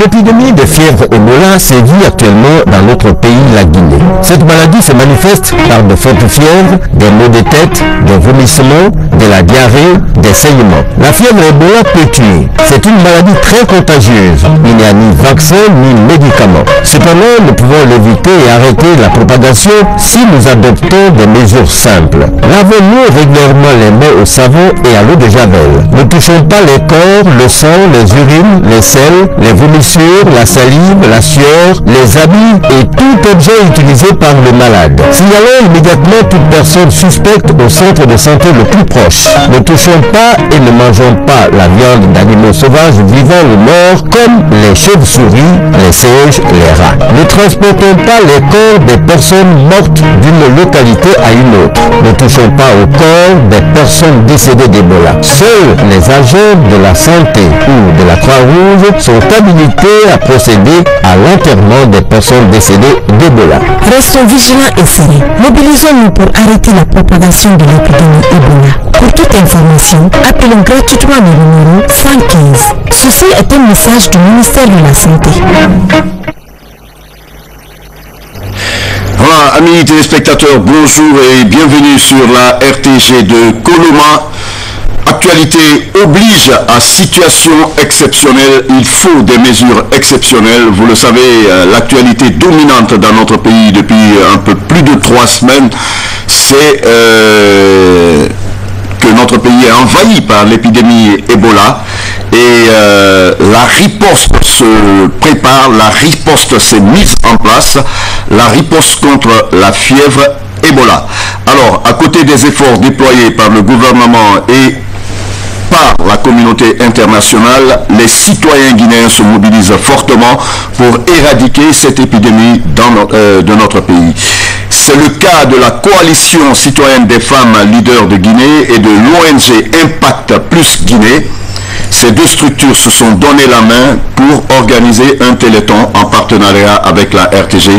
L'épidémie de fièvre Ebola sévit actuellement dans notre pays, la Guinée. Cette maladie se manifeste par de fortes fièvres, des maux de tête, des vomissements, de la diarrhée, des saignements. La fièvre Ebola peut tuer. C'est une maladie très contagieuse. Il n'y a ni vaccin ni médicament. Cependant, nous pouvons l'éviter et arrêter la propagation si nous adoptons des mesures simples. Lavons-nous régulièrement les mains au savon et à l'eau de javel. Ne touchons pas les corps, le sang, les urines, les selles, les la salive, la sueur, les habits et tout objet utilisé par le malade. Signalons immédiatement toute personne suspecte au centre de santé le plus proche. Ne touchons pas et ne mangeons pas la viande d'animaux sauvages vivants ou morts comme les chauves-souris, les singes, les rats. Ne transportons pas les corps des personnes mortes d'une localité à une autre. Ne touchons pas au corps des personnes décédées d'Ebola. Seuls les agents de la santé ou de la Croix-Rouge sont habilités à procéder à l'enterrement des personnes décédées d'Ebola. Restons vigilants et sérieux. Mobilisons-nous pour arrêter la propagation de l'épidémie Ebola. Pour toute information, appelons gratuitement le numéro 115. Ceci est un message du ministère de la Santé. Voilà, amis téléspectateurs, bonjour et bienvenue sur la RTG de Coloma. Actualité oblige à situation exceptionnelle, il faut des mesures exceptionnelles. Vous le savez, euh, l'actualité dominante dans notre pays depuis un peu plus de trois semaines, c'est euh, que notre pays est envahi par l'épidémie Ebola et euh, la riposte se prépare, la riposte s'est mise en place, la riposte contre la fièvre Ebola. Alors, à côté des efforts déployés par le gouvernement et la communauté internationale, les citoyens guinéens se mobilisent fortement pour éradiquer cette épidémie dans euh, de notre pays. C'est le cas de la coalition citoyenne des femmes leaders de Guinée et de l'ONG Impact Plus Guinée. Ces deux structures se sont donné la main pour organiser un téléthon en partenariat avec la RTG.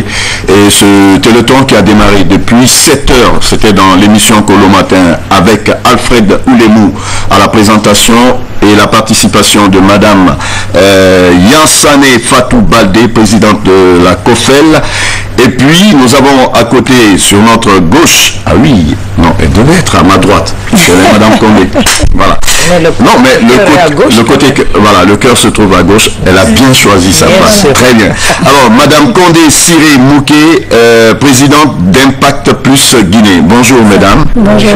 Et ce téléthon qui a démarré depuis 7 heures, c'était dans l'émission Colo Matin avec Alfred Oulemou à la présentation et la participation de Madame euh, Yansane Fatou Baldé, présidente de la COFEL. Et puis nous avons à côté, sur notre gauche, ah oui, non, elle devait être à ma droite, c'est Madame Condé. Voilà. non, mais le, à côté- gauche, le côté, que- voilà, le cœur se trouve à gauche. Elle a bien choisi sa place. Très bien. Alors, Madame Condé Siré Mouké, euh, présidente d'Impact Plus Guinée. Bonjour, mesdames. Bonjour.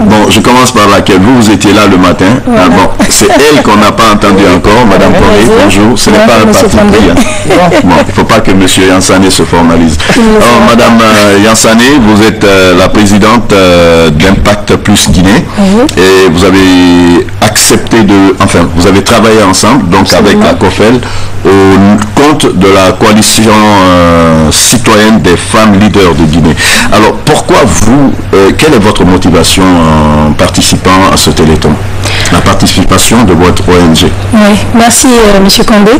Bon, je commence par laquelle vous, vous étiez là le matin. Ah, bon, c'est elle qu'on n'a pas entendue encore, Madame Condé. Bonjour. Ce n'est pas un parti pris. hein. Bon, il ne faut pas que Monsieur Yansané se formalise. Alors, Madame euh, Yansané, vous êtes euh, la présidente euh, d'Impact Plus Guinée et vous avez accepté de, enfin, vous avez travaillé ensemble, donc avec la COFEL, au compte de la coalition euh, citoyenne des femmes leaders de Guinée. Alors, pourquoi vous, quelle est votre motivation en participant à ce téléthon? La participation de votre ONG. Oui, merci Monsieur Condé.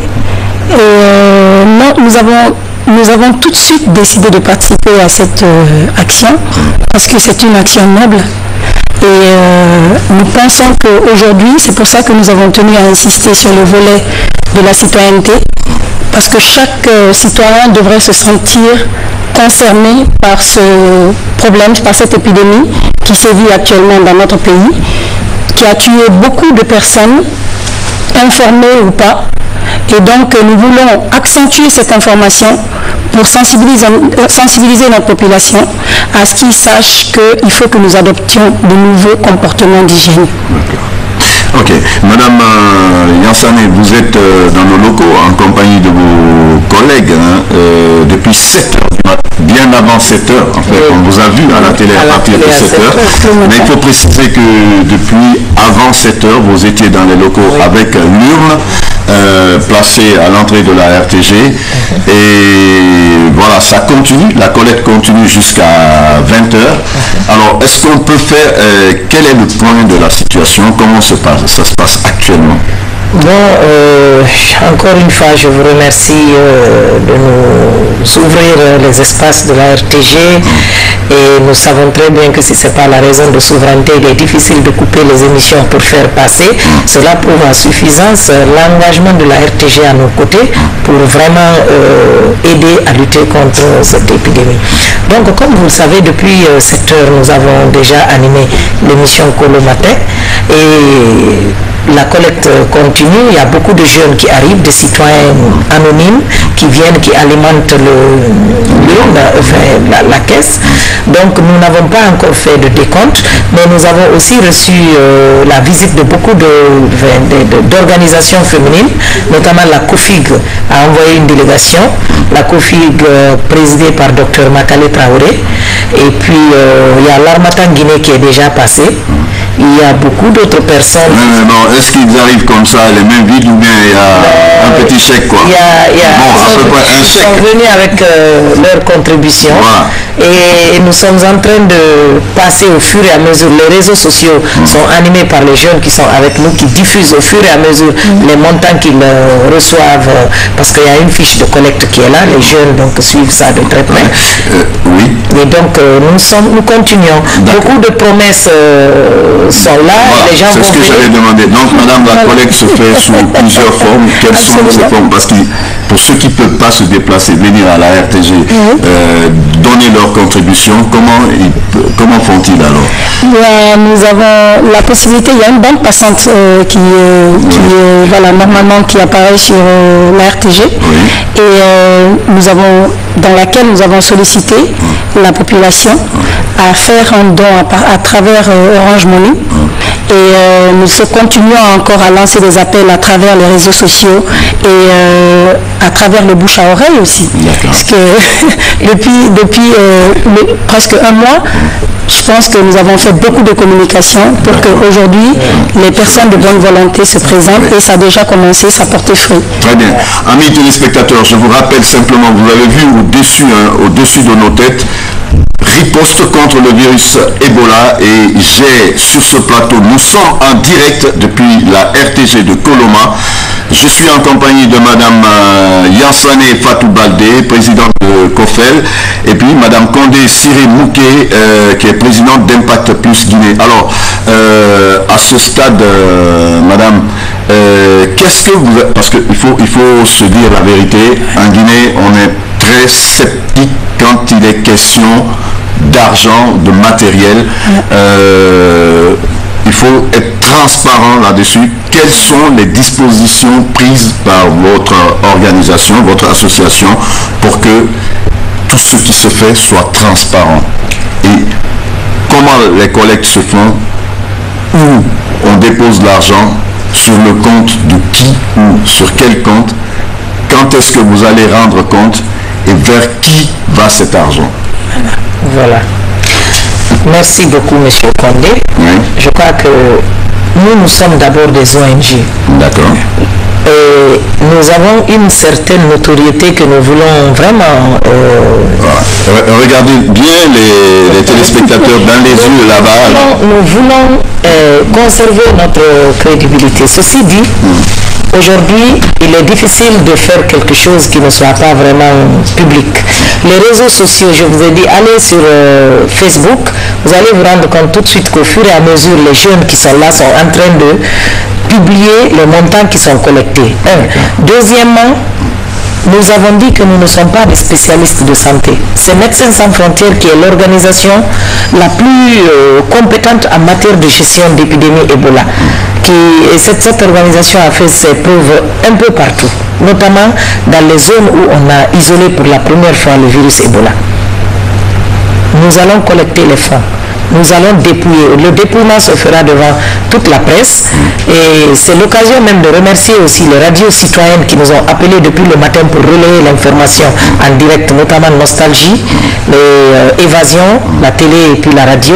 Et, non, nous avons nous avons tout de suite décidé de participer à cette euh, action parce que c'est une action noble. Et euh, nous pensons qu'aujourd'hui, c'est pour ça que nous avons tenu à insister sur le volet de la citoyenneté, parce que chaque euh, citoyen devrait se sentir concerné par ce problème, par cette épidémie qui sévit actuellement dans notre pays, qui a tué beaucoup de personnes, informées ou pas. Et donc, nous voulons accentuer cette information pour sensibiliser, euh, sensibiliser notre population à ce qu'ils sachent qu'il faut que nous adoptions de nouveaux comportements d'hygiène. Ok. Madame euh, Yansane, vous êtes euh, dans nos locaux en compagnie de vos collègues hein, euh, depuis 7 heures du matin, bien avant 7 heures en fait. On vous a vu à la télé À partir de télé à 7 7 heures. Mais il faut préciser que depuis avant 7 heures, vous étiez dans les locaux avec l'urne euh, placée à l'entrée de la RTG. Et voilà, ça continue, la collecte continue jusqu'à 20 heures. Alors, est-ce qu'on peut faire, euh, quel est le point de la situation? Comment se passe, ça se passe actuellement? Bon, euh, encore une fois, je vous remercie euh, de nous ouvrir les espaces de la RTG et nous savons très bien que si ce n'est pas la raison de souveraineté, il est difficile de couper les émissions pour faire passer. Cela prouve en suffisance l'engagement de la RTG à nos côtés pour vraiment aider à lutter contre cette épidémie. Donc, comme vous le savez, depuis cette heure, nous avons déjà animé l'émission Colomatin et la collecte continue. Il y a beaucoup de jeunes qui arrivent, des citoyens anonymes qui viennent, qui alimentent le, la, la, caisse. Donc nous n'avons pas encore fait de décompte, mais nous avons aussi reçu euh, la visite de beaucoup d'organisations féminines, notamment la COFIG a envoyé une délégation, la COFIG euh, présidée par Dr Makale Traoré, et puis euh, il y a l'Armatan Guinée qui est déjà passé il y a beaucoup d'autres personnes. Non, non, non. Est-ce qu'ils arrivent comme ça, les mains vides, ou bien il y a un petit chèque quoi? Il y a, il y a bon, à peu près un chèque. Ils sont venus avec euh, leur contribution et nous sommes en train de passer au fur et à mesure. Les réseaux sociaux sont animés par les jeunes qui sont avec nous, qui diffusent au fur et à mesure les montants qu'ils euh, reçoivent euh, parce qu'il y a une fiche de collecte qui est là. Les jeunes donc suivent ça de très près. oui. Et donc nous, sommes, nous continuons. Beaucoup de promesses sont là. les gens c'est ce que j'allais demander. Donc, madame, la collecte se fait sous plusieurs formes. Quelles sont ces formes? Parce que pour ceux qui ne peuvent pas se déplacer, venir à la RTG, euh, donner leur contribution, comment, comment font-ils alors? Nous avons la possibilité, il y a une banque passante euh, qui, qui voilà, normalement qui apparaît sur euh, la RTG. Et nous avons, dans laquelle nous avons sollicité la population à faire un don à, travers Orange Money. Et nous continuons encore à lancer des appels à travers les réseaux sociaux et à travers le bouche à oreille aussi. Parce que depuis, depuis presque un mois, je pense que nous avons fait beaucoup de communication pour qu'aujourd'hui, les personnes de bonne volonté se présentent et ça a déjà commencé, ça porte fruit. Très bien. Amis téléspectateurs, je vous rappelle simplement, vous avez vu au-dessus hein, au -dessus de nos têtes, riposte contre le virus Ebola et j'ai sur ce plateau, nous sommes en direct depuis la RTG de Coloma. Je suis en compagnie de Madame euh, Yansane Fatou Baldé, présidente de COFEL, et puis Madame Condé Siré Mouké, euh, qui est présidente d'Impact Plus Guinée. Alors, euh, à ce stade, Madame, qu'est-ce que vous... Parce qu'il faut, il faut se dire la vérité, en Guinée, on est très sceptique quand il est question d'argent, de matériel. il faut être transparent là-dessus. Quelles sont les dispositions prises par votre organisation, votre association, pour que tout ce qui se fait soit transparent? Et comment les collectes se font? Où on dépose l'argent? Sur le compte de qui ou sur quel compte? Quand est-ce que vous allez rendre compte? Et vers qui va cet argent Voilà. Merci beaucoup, Monsieur Condé. Je crois que nous, nous sommes d'abord des ONG. D'accord. Et nous avons une certaine notoriété que nous voulons vraiment... Euh, regardez bien les, téléspectateurs dans les yeux là-bas. Nous voulons, euh, conserver notre crédibilité. Ceci dit, hmm. Aujourd'hui, il est difficile de faire quelque chose qui ne soit pas vraiment public. Les réseaux sociaux, je vous ai dit, allez sur euh, Facebook, vous allez vous rendre compte tout de suite qu'au fur et à mesure, les jeunes qui sont là sont en train de publier les montants qui sont collectés. Deuxièmement, nous avons dit que nous ne sommes pas des spécialistes de santé. C'est Médecins sans frontières qui est l'organisation la plus euh, compétente en matière de gestion d'épidémie Ebola. Qui, et cette, cette organisation a fait ses preuves un peu partout, notamment dans les zones où on a isolé pour la première fois le virus Ebola. Nous allons collecter les fonds nous allons dépouiller. Le dépouillement se fera devant toute la presse et c'est l'occasion même de remercier aussi les radios citoyennes qui nous ont appelés depuis le matin pour relayer l'information en direct, notamment Nostalgie, euh, Évasion, la télé et puis la radio,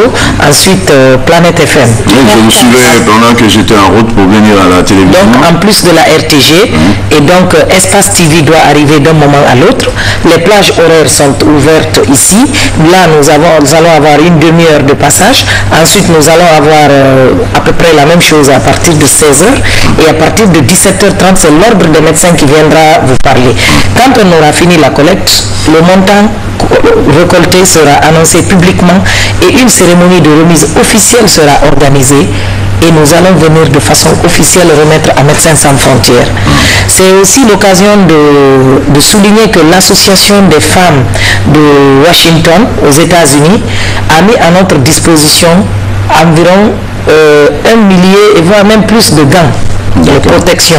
ensuite euh, Planète FM. Oui, je vous suivais pendant que j'étais en route pour venir à la télévision. Donc en plus de la RTG, et donc euh, Espace TV doit arriver d'un moment à l'autre. Les plages horaires sont ouvertes ici. Là, nous, avons, nous allons avoir une demi-heure de passage. Ensuite, nous allons avoir euh, à peu près la même chose à partir de 16h. Et à partir de 17h30, c'est l'ordre des médecins qui viendra vous parler. Quand on aura fini la collecte, le montant récolté sera annoncé publiquement et une cérémonie de remise officielle sera organisée et nous allons venir de façon officielle remettre à Médecins sans frontières. C'est aussi l'occasion de, souligner que l'Association des femmes de Washington aux États-Unis a mis à notre disposition environ euh, un millier et voire même plus de gants de protection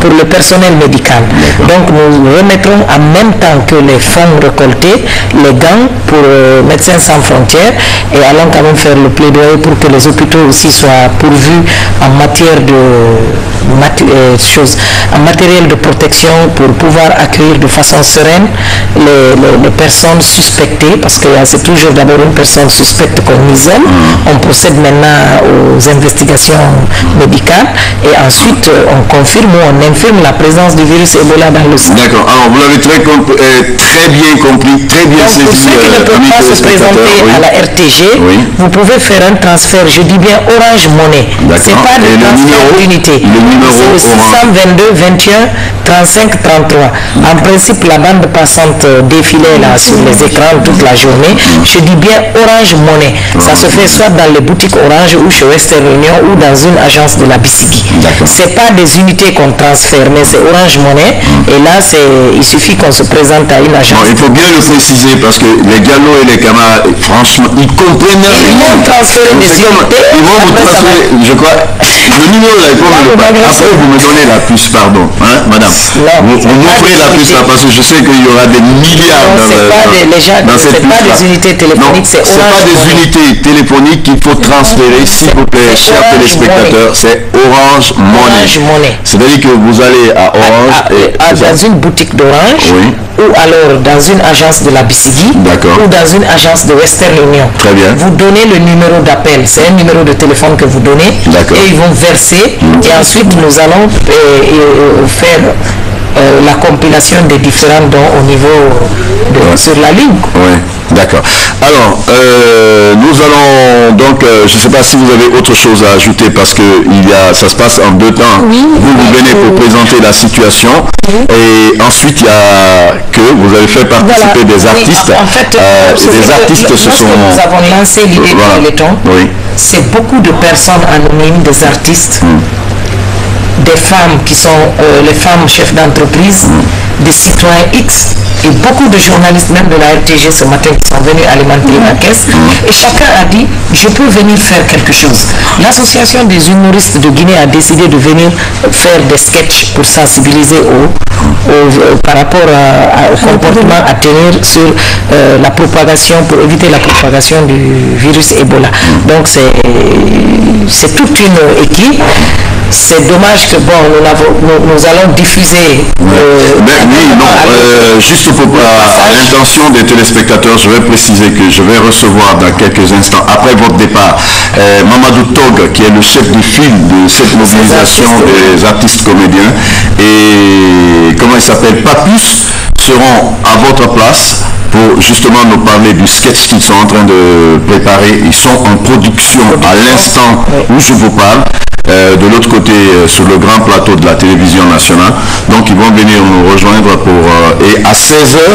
pour le personnel médical. Donc nous remettrons en même temps que les fonds récoltés, les gants pour euh, Médecins sans frontières et allons quand même faire le plaidoyer pour que les hôpitaux aussi soient pourvus en matière de euh, choses, en matériel de protection pour pouvoir accueillir de façon sereine les, personnes suspectées parce que c'est toujours d'abord une personne suspecte qu'on isole. Mm. On procède maintenant aux investigations médicales et ensuite euh, on confirme ou on infirme la présence du virus Ebola dans le sang. D'accord. Alors, vous l'avez très, euh, très, bien compris, très bien Donc, Pour ceux qui ne euh, peuvent pas se présenter à la RTG, vous pouvez faire un transfert, je dis bien Orange Monnaie. Ce n'est pas de transfert d'unité. C'est le 622 21 35 33. En principe, la bande passante défilait là sur les écrans toute la journée. Je dis bien Orange Monnaie. Ça se fait soit dans les boutiques Orange ou chez Western Union ou dans une agence de la Bissigi c'est pas des unités qu'on transfère, mais c'est Orange Monnaie. Et là, il suffit qu'on se présente à une agence. il faut bien le préciser parce que les gallos et les camarades, franchement, ils comprennent rien. Ils vont transférer des unités. Ils vont vous transférer, je crois, le numéro là, il le Après, vous me donnez la puce, pardon. Hein, madame Vous, m'offrez la puce là parce que je sais qu'il y aura des milliards dans, dans, cette puce. pas des unités téléphoniques, c'est Orange. pas des unités téléphoniques qu'il faut transférer, s'il vous plaît, chers téléspectateurs. C'est Orange Monnaie. C'est-à-dire que vous allez à Orange. dans une boutique d'Orange ou alors dans une agence de la Bissigi ou dans une agence de Western Union. Très bien. Vous donnez le numéro d'appel. C'est un numéro de téléphone que vous donnez. Et ils vont verser. Mm. Et ensuite, nous allons euh, euh, faire euh, la compilation des différents dons au niveau de, sur la ligne. Oui, d'accord. Alors, euh, nous allons donc, euh, je ne sais pas si vous avez autre chose à ajouter parce que il y a, ça se passe en deux temps. Oui, vous, vous venez pour présenter la situation et ensuite il y a que vous avez fait participer des artistes. en, fait, des artistes se sont. nous avons lancé l'idée Téléthon, oui. c'est beaucoup de personnes anonymes, des artistes. Hmm des femmes qui sont euh, les femmes chefs d'entreprise, des citoyens X et beaucoup de journalistes, même de la RTG ce matin, qui sont venus alimenter la caisse. Et chacun a dit, je peux venir faire quelque chose. L'association des humoristes de Guinée a décidé de venir faire des sketchs pour sensibiliser par rapport au comportement à tenir sur euh, la propagation, pour éviter la propagation du virus Ebola. Donc c'est toute une équipe c'est dommage bon, nous, nous, allons diffuser. Euh, Mais oui, non, euh, juste pour à l'intention des téléspectateurs, je vais préciser que je vais recevoir dans quelques instants, après votre départ, euh, Mamadou Tog, qui est le chef du fil de cette mobilisation des artistes comédiens, et comment il s'appelle, Papus, seront à votre place pour justement nous parler du sketch qu'ils sont en train de préparer. Ils sont en production à l'instant où je vous parle. Euh, de l'autre côté euh, sur le grand plateau de la télévision nationale. Donc ils vont venir nous rejoindre pour... Euh, et à 16h,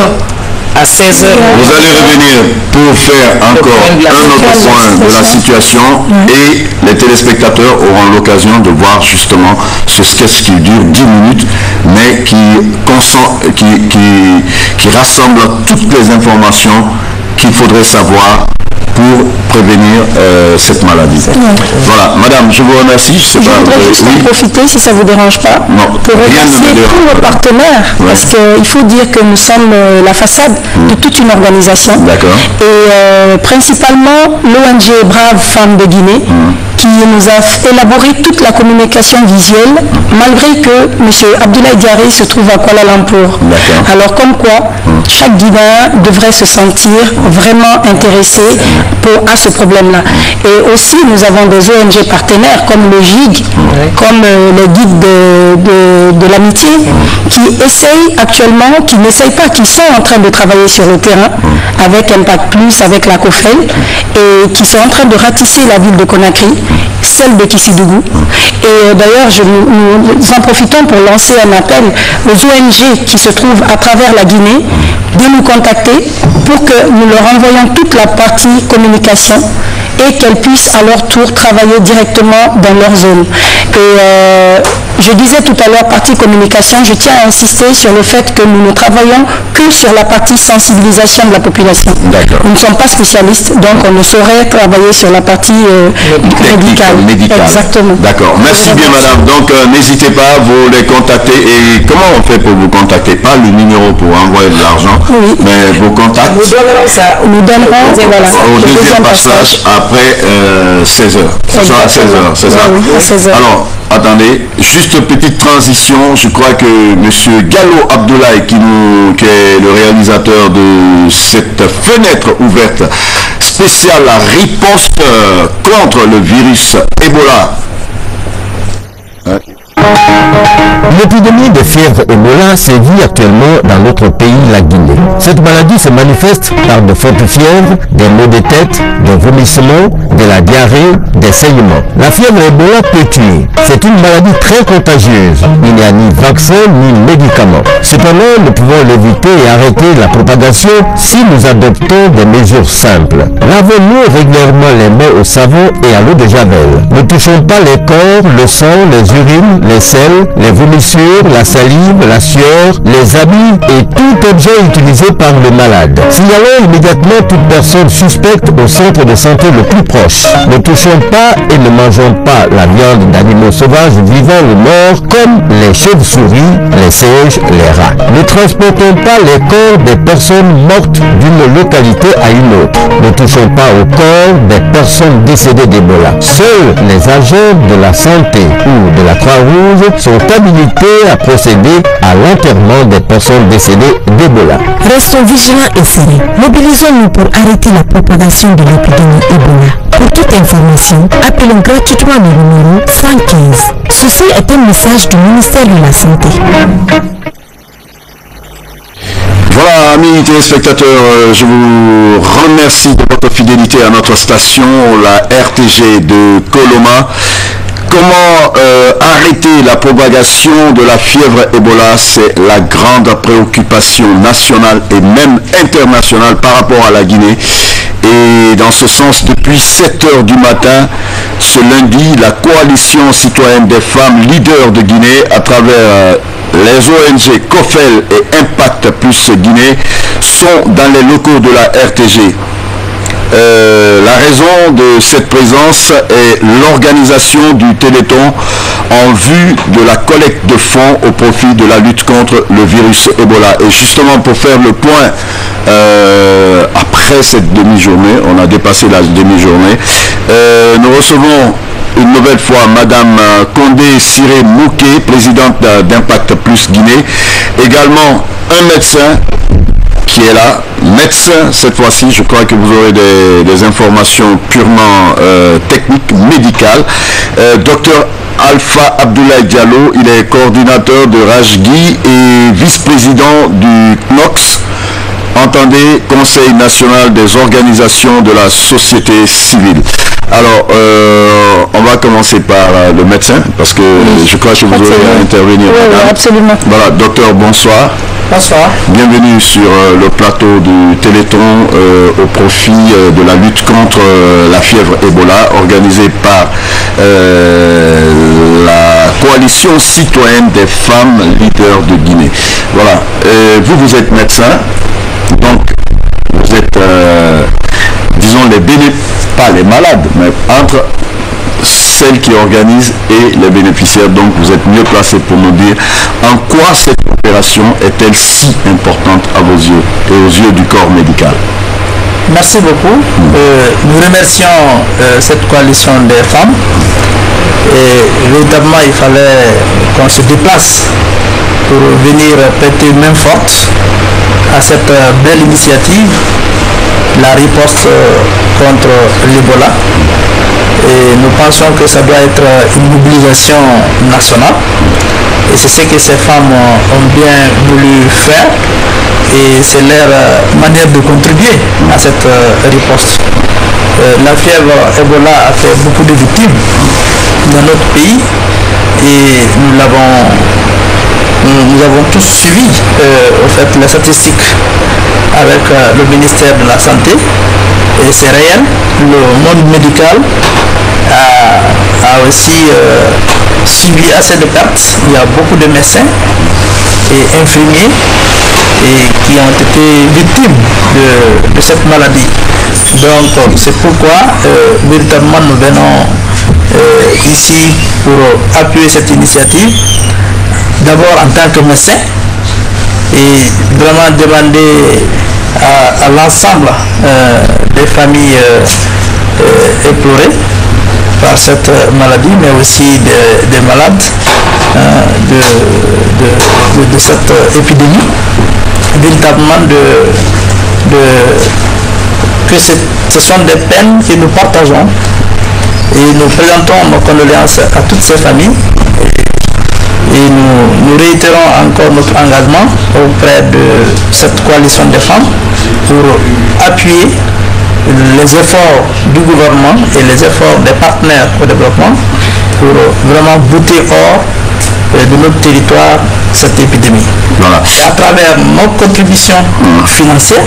à 16h. Vous allez revenir pour faire encore un autre point de la situation et les téléspectateurs auront l'occasion de voir justement ce sketch qui dure 10 minutes mais qui, qui, qui, qui rassemble toutes les informations qu'il faudrait savoir pour prévenir euh, cette maladie. Voilà, madame, je vous remercie. Je, voudrais juste en profiter, si ça ne vous dérange pas, pour remercier tous nos partenaires, parce qu'il faut dire que nous sommes euh, la façade de hmm. toute une organisation. D'accord. Et euh, principalement l'ONG Brave Femmes de Guinée, hmm. Qui nous a élaboré toute la communication visuelle, malgré que M. Abdoulaye Diaré se trouve à Kuala Lumpur. Alors comme quoi, chaque Guinéen devrait se sentir vraiment intéressé pour, à ce problème-là. Et aussi, nous avons des ONG partenaires comme le GIG, comme euh, le guide de, de, l'amitié, qui essayent actuellement, qui n'essayent pas, qui sont en train de travailler sur le terrain avec Impact Plus, avec la COFEL, et qui sont en train de ratisser la ville de Conakry, celle de Kissidougou. Et euh, d'ailleurs, nous en profitons pour lancer un appel aux ONG qui se trouvent à travers la Guinée de nous contacter pour que nous leur envoyions toute la partie communication et qu'elles puissent à leur tour travailler directement dans leur zone. Et euh, je disais tout à l'heure, partie communication, je tiens à insister sur le fait que nous ne travaillons que sur la partie sensibilisation de la population. Nous ne sommes pas spécialistes, donc on ne saurait travailler sur la partie euh, médicale. Exactement. D'accord. Merci bien, madame. Donc, euh, n'hésitez pas, vous les contactez. Et comment on fait pour vous contacter? Pas le numéro pour envoyer de l'argent, mais vos contacts. Nous donnerons ça. Nous donnerons voilà, au deuxième passage après 16h. Ce sera à 16h, c'est ça? Oui, 16h. Alors, attendez, juste petite transition. Je crois que M. Gallo Abdoulaye, qui, nous, qui est le réalisateur de cette fenêtre ouverte spéciale riposte contre le virus Ebola, L'épidémie de fièvre Ebola sévit actuellement dans notre pays, la Guinée. Cette maladie se manifeste par de fortes fièvres, des maux de tête, des vomissements, de la diarrhée, des saignements. La fièvre Ebola peut tuer. C'est une maladie très contagieuse. Il n'y a ni vaccin ni médicament. Cependant, nous pouvons l'éviter et arrêter la propagation si nous adoptons des mesures simples. Lavons-nous régulièrement les mains au savon et à l'eau de javel. Ne touchons pas les corps, le sang, les urines, les selles, les vomissures, la salive, la sueur, les habits et tout objet utilisé par le malade. Signalons immédiatement toute personne suspecte au centre de santé le plus proche. Ne touchons pas et ne mangeons pas la viande d'animaux sauvages vivants ou morts comme les chauves-souris, les singes, les rats. Ne transportons pas les corps des personnes mortes d'une localité à une autre. Ne touchons pas au corps des personnes décédées d'Ebola. Seuls les agents de la santé ou de la Croix-Rouge sont habilités à procéder à l'enterrement des personnes décédées d'Ebola. Restons vigilants et serrés. Mobilisons-nous pour arrêter la propagation de l'épidémie Ebola. Pour toute information, appelons gratuitement le numéro 115. Ceci est un message du ministère de la Santé. Voilà, amis téléspectateurs, euh, je vous remercie de votre fidélité à notre station, la RTG de Coloma. Comment euh, arrêter la propagation de la fièvre Ebola C'est la grande préoccupation nationale et même internationale par rapport à la Guinée. Et dans ce sens, depuis 7 heures du matin, ce lundi, la coalition citoyenne des femmes leaders de Guinée, à travers euh, les ONG COFEL et Impact Plus Guinée, sont dans les locaux de la RTG. Euh, la raison de cette présence est l'organisation du Téléthon en vue de la collecte de fonds au profit de la lutte contre le virus Ebola. Et justement pour faire le point euh, après cette demi-journée, on a dépassé la demi-journée, euh, nous recevons une nouvelle fois Madame Condé Siré Mouké, présidente d'Impact Plus Guinée, également un médecin qui est là, médecin cette fois-ci. Je crois que vous aurez des, informations purement euh, techniques, médicales. Euh, docteur Alpha Abdoulaye Diallo, il est coordinateur de Rajgi et vice-président du CNOX. Entendez, Conseil national des organisations de la société civile. Alors, euh, on va commencer par le médecin, parce que je crois que vous aurez à intervenir. Oui, absolument. Voilà, docteur, bonsoir. Bonsoir. Bienvenue sur euh, le plateau du Téléthon euh, au profit euh, de la lutte contre la fièvre Ebola organisée par la coalition citoyenne des femmes leaders de Guinée. Voilà. vous, vous êtes médecin, donc vous êtes, disons, les bénéficiaires, pas les malades, mais entre celles qui organisent et les bénéficiaires. Donc vous êtes mieux placé pour nous dire en quoi cette opération est-elle si importante à vos yeux et aux yeux du corps médical. Merci beaucoup. Euh, nous remercions euh, cette coalition des femmes. Et véritablement, il fallait qu'on se déplace pour venir prêter main forte à cette belle initiative, la riposte contre l'Ebola. Et nous pensons que ça doit être une mobilisation nationale. Et c'est ce que ces femmes ont bien voulu faire. Et c'est leur manière de contribuer à cette riposte. La fièvre Ebola a fait beaucoup de victimes dans notre pays et nous l'avons nous, avons tous suivi au fait les statistiques avec le ministère de la Santé et c'est réel. Le monde médical a, aussi suivi assez de pertes. Il y a beaucoup de médecins et infirmiers et qui ont été victimes de, cette maladie. Donc c'est pourquoi véritablement nous venons ici pour appuyer cette initiative. D'abord en tant que médecin et vraiment demander à, l'ensemble des familles éplorées par cette maladie, mais aussi des, malades de, cette épidémie, véritablement de, que ce sont des peines que nous partageons et nous présentons nos condoléances à toutes ces familles et nous, réitérons encore notre engagement auprès de cette coalition des femmes pour appuyer les efforts du gouvernement et les efforts des partenaires au développement pour vraiment bouter hors de notre territoire cette épidémie. Et à travers nos contributions financières,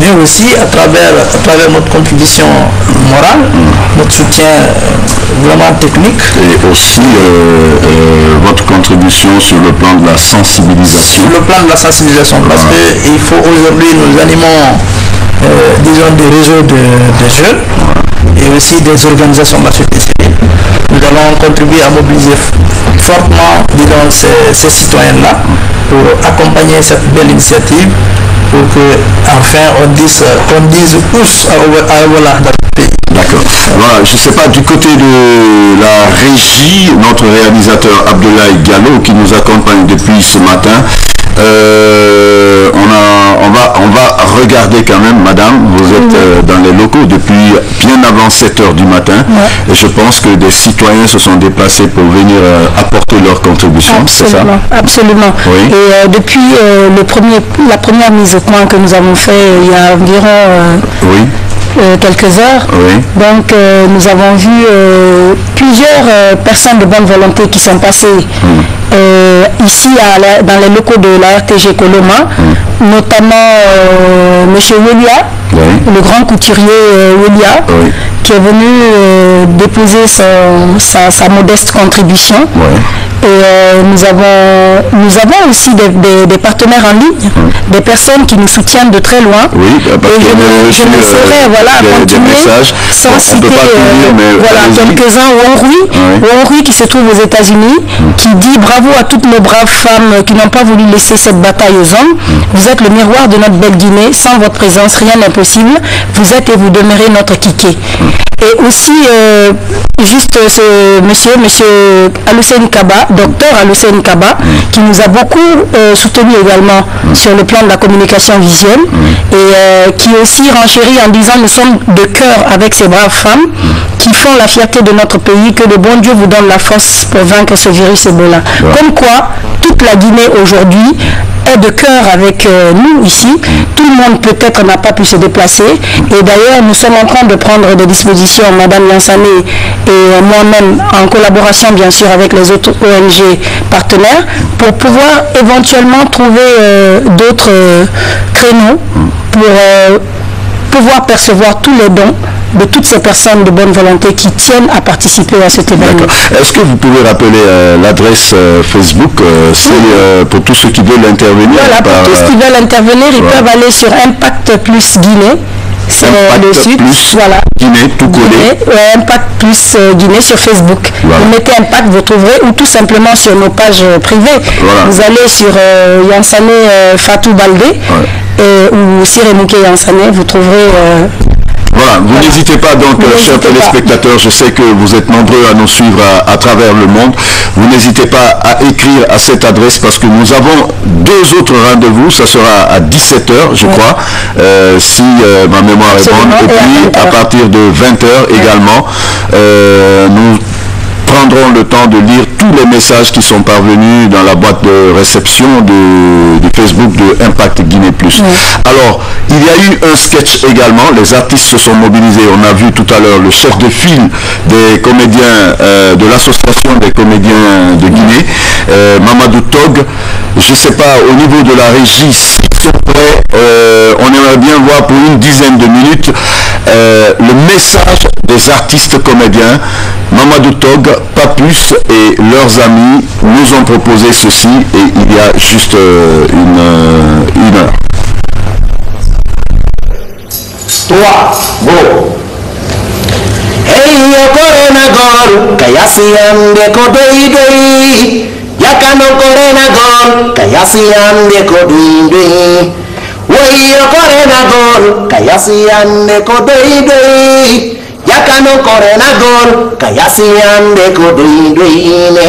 mais aussi à travers, à travers notre contribution morale, notre soutien vraiment technique. Et aussi euh, euh, votre contribution sur le plan de la sensibilisation. Sur le plan de la sensibilisation, parce qu'il faut aujourd'hui, nous animons, euh, disons, des réseaux de, jeunes et aussi des organisations de la société civile. Nous allons contribuer à mobiliser fortement, ces, citoyens-là pour accompagner cette belle initiative pour que enfin on dise, on dise tous à, voilà, dans le pays. D'accord. Je ne sais pas, du côté de la régie, notre réalisateur Abdoulaye Gallo qui nous accompagne depuis ce matin, euh, on, a, on, va, on va regarder quand même, madame, vous êtes euh, dans les locaux depuis bien avant 7 heures du matin. Et je pense que des citoyens se sont déplacés pour venir euh, apporter leur contribution, c'est ça Absolument. Et depuis le premier, la première mise au point que nous avons fait il y a environ... oui euh, quelques heures. Donc euh, nous avons vu euh, plusieurs personnes de bonne volonté qui sont passées hmm. ici dans les locaux de la RTG Coloma, hmm. notamment M. Willia, le grand couturier Willia, qui est venu déposer sa, modeste contribution. Et euh, nous, avons, nous avons aussi des, partenaires en ligne, des personnes qui nous soutiennent de très loin. Oui, et je, ne saurais voilà, continuer sans citer euh, voilà, quelques-uns. Rui, qui se trouve aux États-Unis, qui dit bravo à toutes nos braves femmes qui n'ont pas voulu laisser cette bataille aux hommes. Vous êtes le miroir de notre belle Guinée. Sans votre présence, rien n'est possible. Vous êtes et vous demeurez notre kiké. Et aussi, euh, juste ce monsieur, monsieur Alusen Kaba, docteur Alusen Kaba, qui nous a beaucoup euh, soutenu également sur le plan de la communication visuelle et euh, qui aussi renchérit en disant nous sommes de cœur avec ces braves femmes qui font la fierté de notre pays, que le bon Dieu vous donne la force pour vaincre ce virus Ebola. Comme quoi, toute la Guinée aujourd'hui est de cœur avec euh, nous ici. Tout le monde peut-être n'a pas pu se déplacer. Et d'ailleurs, nous sommes en train de prendre des dispositions, Madame Yansané et moi-même, en collaboration bien sûr avec les autres ONG partenaires, pour pouvoir éventuellement trouver euh, d'autres euh, créneaux pour pouvoir percevoir tous les dons de toutes ces personnes de bonne volonté qui tiennent à participer à cet événement. Est-ce que vous pouvez rappeler euh, l'adresse euh, Facebook euh, C'est pour tous ceux qui veulent intervenir Voilà, pour tous ceux qui veulent intervenir, ils peuvent aller sur Impact Plus Guinée. C'est le site. Plus voilà. Guinée, tout collé. Impact Plus Guinée sur Facebook. Vous mettez Impact, vous trouverez, ou tout simplement sur nos pages privées. Vous allez sur Yansane Fatou Baldé ou Siremouké Yansane, vous trouverez Voilà, vous n'hésitez pas donc, euh, chers téléspectateurs, je sais que vous êtes nombreux à nous suivre à, à travers le monde. Vous n'hésitez pas à écrire à cette adresse parce que nous avons deux autres rendez-vous. Ça sera à 17h, je crois, euh, si euh, ma mémoire Absolument, est bonne. Et puis à 20h. partir de 20h également, nous prendrons le temps de lire tous les messages qui sont parvenus dans la boîte de réception de, du Facebook de Impact Guinée Plus. Alors, il y a eu un sketch également, les artistes se sont mobilisés, on a vu tout à l'heure le chef de file des comédiens euh, de l'association des comédiens de Guinée, euh, Mamadou Tog. Je ne sais pas, au niveau de la régie, s'ils sont prêts, euh, on aimerait bien voir pour une dizaine de minutes euh, le message des artistes comédiens. Mamadou Tog, Papus et leurs amis nous ont proposé ceci et il y a juste euh, une, euh, une heure. Tua, go. Hey, yo corona gol, kayasiam de kodoi doi. Yakano corona gol, kayasiam de kodoi doi. Wey yo corona gol, kayasiam de kodoi doi. Yakano corona gol, kayasiam de kodoi doi ne.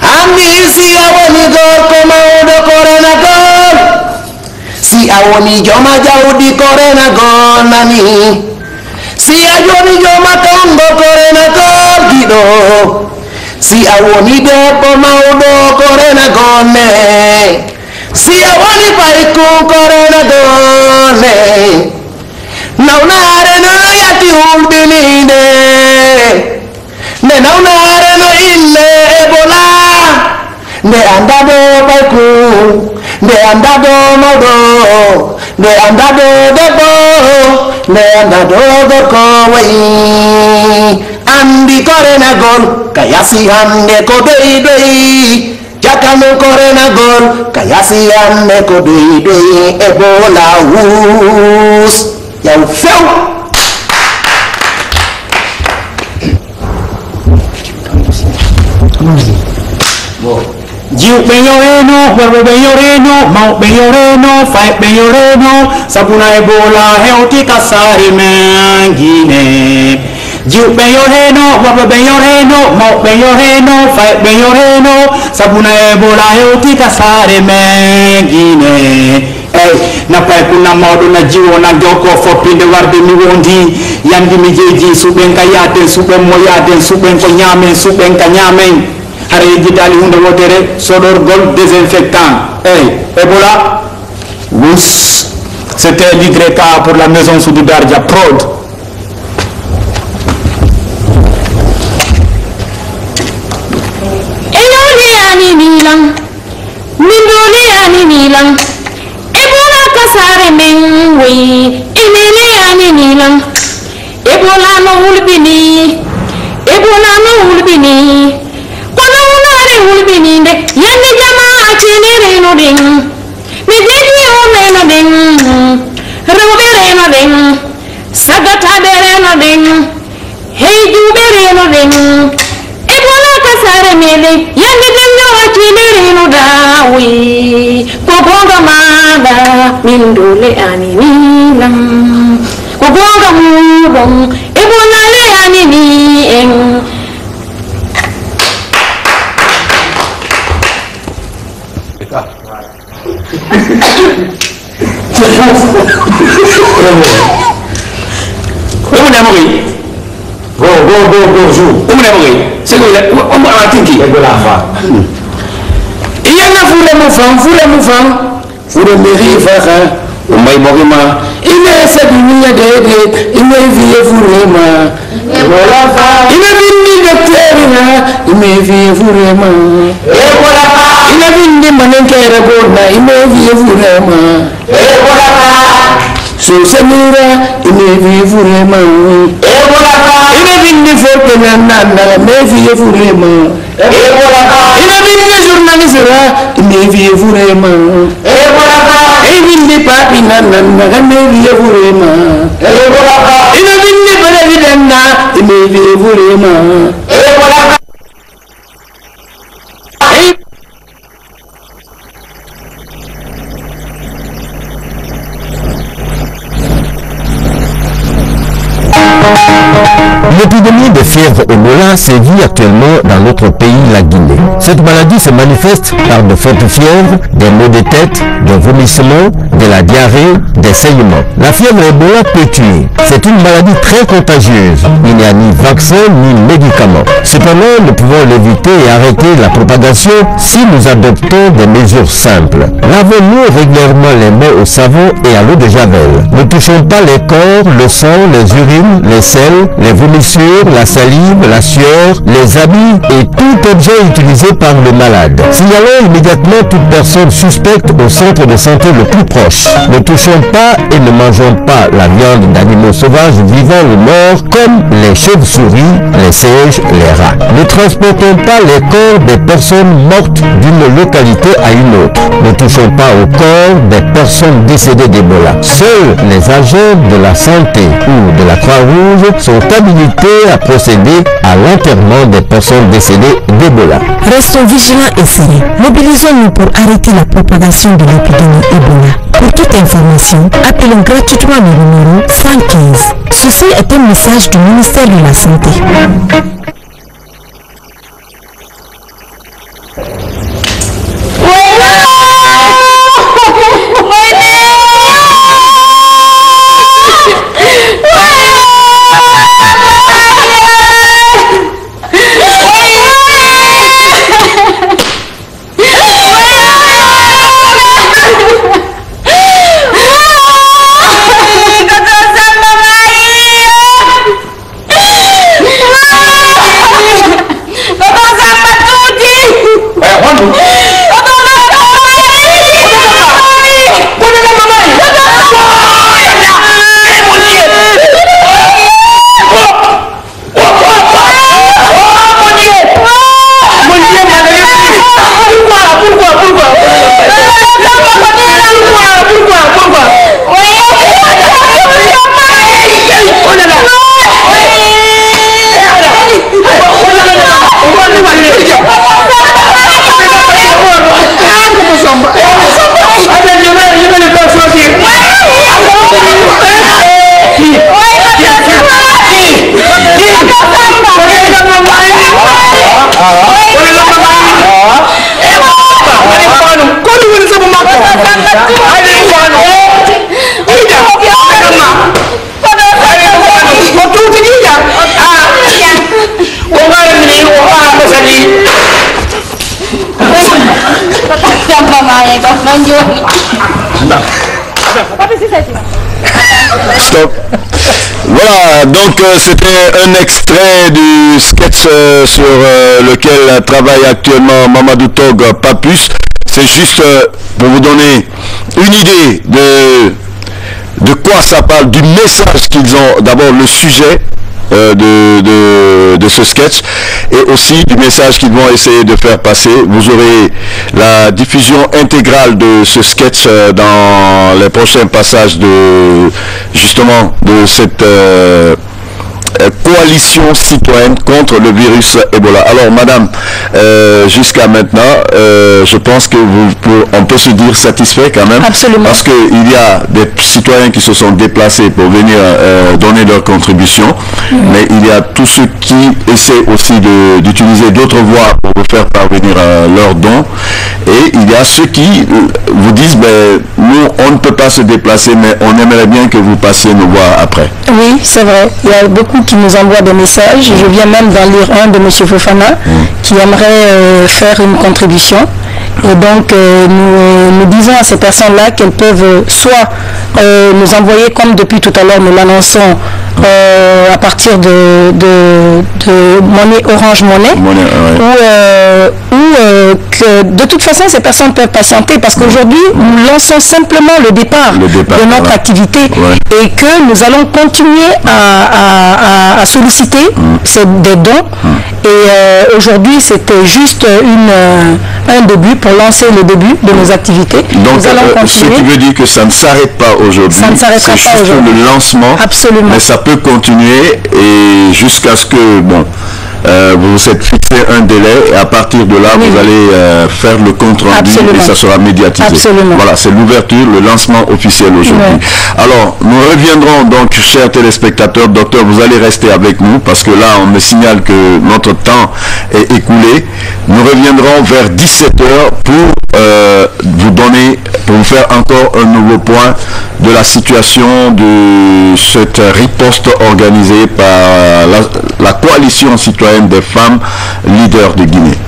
Amisi awoni gol, koma udo corona gol. Si awoni joma jaudi korena gonani Si ajoni joma kongo korena golgido Si awoni depo maudo korena gone Si Siawani pariku korena dole Naunare no yati ulbiline Ne naunare no ille ebola Ne andado pariku Ne andado modo Ne andado debo Ne andado gorko wei. Andi korena gol Kayasi hande kodei dei. Jaka no kore na gon Kaya si ane ko bide Ebola wus Ya ufeo Jiu pe yoreno, cuerpo pe yoreno, mau pe yoreno, fight pe yoreno, sapuna ebola, heo tika sari mangine. Dịu bên yêu thế nô, hoặc là bên yêu thế nô, mọc bên yêu thế nô, phải bên yêu thế nô Sabuna ebola yêu tika sare mengine Hey, na pare kuna modo na jiwo na doko fo pinde warde mi wondi. Yandi mi jeji suben kayaten suben moyaten suben ko nyamen suben ben nyamen. Hare jitali hunde wotere sodor gol désinfectant hey, ebola? Wus. C'était l'YK pour la maison Soudoudar Prod. నిమిలం నిండులి అని నీలం ఎబులాక సారమే ఎమిలి అని నీలం ఎబులాను ఉలిపిని ఎబులాను ఉలిపిని కొనునారి ఉలిపిని ఎన్ని జమా చినిరేను డింగ్ మిదేది ఓమేను డింగ్ రౌబెరేను డింగ్ సగట బెరేను డింగ్ హేజు బెరేను డింగ్ ఎబులాక సారమేలే ఎన్ని lirinu dawi kogonga mada min dole animilam kogonga mudon ebonale animi en Omunamogi. Go go go go zoo. Omunamogi. Sekolah, omu amatinki. Sekolah apa? Iyanga fure mu fan fure mu fan fure meri o mbay mogima ine sadunia dede ime vie furema egola fa ine bindi docteurina ime vie furema egola fa ine bindi manenkere gona ime vie furema egola fa sosemira ime vie furema egola fa ine bindi fortenanana me vie furema egola fa ine bindi journalisera ime vie furema egola fa ibindi papi nanana gameviye vurema egola fa ino bindi Sévit actuellement dans notre pays, la Guinée. Cette maladie se manifeste par de fortes fièvres, des maux de tête, des vomissements, de la diarrhée, des saignements. La fièvre Ebola peut tuer. C'est une maladie très contagieuse. Il n'y a ni vaccin ni médicament. Cependant, nous pouvons l'éviter et arrêter la propagation si nous adoptons des mesures simples. Lavons-nous régulièrement les mains au savon et à l'eau de javel. Ne touchons pas les corps, le sang, les urines, les selles, les vomissures, la salive, la sueur, les habits et tout objet utilisé par le malade. Signalons immédiatement toute personne suspecte au centre de santé le plus proche. Ne touchons pas et ne mangeons pas la viande d'animaux sauvages vivants ou morts comme les chauves-souris, les singes, les rats. Ne transportons pas les corps des personnes mortes d'une localité à une autre. Ne touchons pas au corps des personnes décédées d'Ebola. Seuls les agents de la santé ou de la Croix-Rouge sont habilités à procéder à l'enterrement des personnes décédées d'Ebola. Restons vigilants et sérieux. Mobilisons-nous pour arrêter la propagation de l'épidémie Ebola. Pour toute information, appelons gratuitement le numéro 115. Ceci est un message du ministère de la Santé. C'était un extrait du sketch euh, sur euh, lequel travaille actuellement Mamadou Tog Papus. C'est juste euh, pour vous donner une idée de, de quoi ça parle, du message qu'ils ont, d'abord le sujet de, de- ce sketch et aussi du message qu'ils vont essayer de faire passer. Vous aurez la diffusion intégrale de ce sketch dans les prochains passages de justement de cette coalition citoyenne contre le virus Ebola. Alors, madame, euh, jusqu'à maintenant, euh, je pense que vous, pour- on peut se dire satisfait quand même. Absolument. Parce qu'il y a des citoyens qui se sont déplacés pour venir euh, donner leur contribution, mais il y a tous ceux qui essaient aussi d'utiliser d'autres voies pour vous faire parvenir leurs dons. Et il y a ceux qui vous disent, ben, nous, on ne peut pas se déplacer, mais on aimerait bien que vous passiez nous voir après. Oui, c'est vrai. Il y a beaucoup qui nous envoient des messages. Je viens même d'en lire un de M. Fofana qui aimerait euh, faire une contribution. Et donc, euh, nous, nous disons à ces personnes-là qu'elles peuvent euh, soit euh, nous envoyer, comme depuis tout à l'heure nous l'annonçons, euh, à partir de, de, de monnaie Orange Monnaie, Monnaie, ouais. ou, euh, ou euh, que de toute façon ces personnes peuvent patienter parce qu'aujourd'hui nous lançons simplement le départ, Le départ, de notre activité Ouais. et que nous allons continuer à, à- solliciter Mm. des dons. Et euh, aujourd'hui, c'était juste une, un début pour lancer le début de nos activités. Donc, nous allons ce qui veut dire que ça ne s'arrête pas aujourd'hui. Ça ne s'arrêtera pas aujourd'hui. le lancement. Absolument. Mais ça peut continuer et jusqu'à ce que, bon, euh, vous êtes fixé un délai et à partir de là, vous allez euh, faire le compte rendu Absolument. et ça sera médiatisé. Absolument. Voilà, c'est l'ouverture, le lancement officiel aujourd'hui. Alors, nous reviendrons donc, chers téléspectateurs, docteur, vous allez rester avec nous parce que là, on me signale que notre temps est écoulé. Nous reviendrons vers 17h pour euh, vous donner, pour vous faire encore un nouveau point de la situation de cette riposte organisée par la, la coalition citoyenne des femmes leaders de Guinée.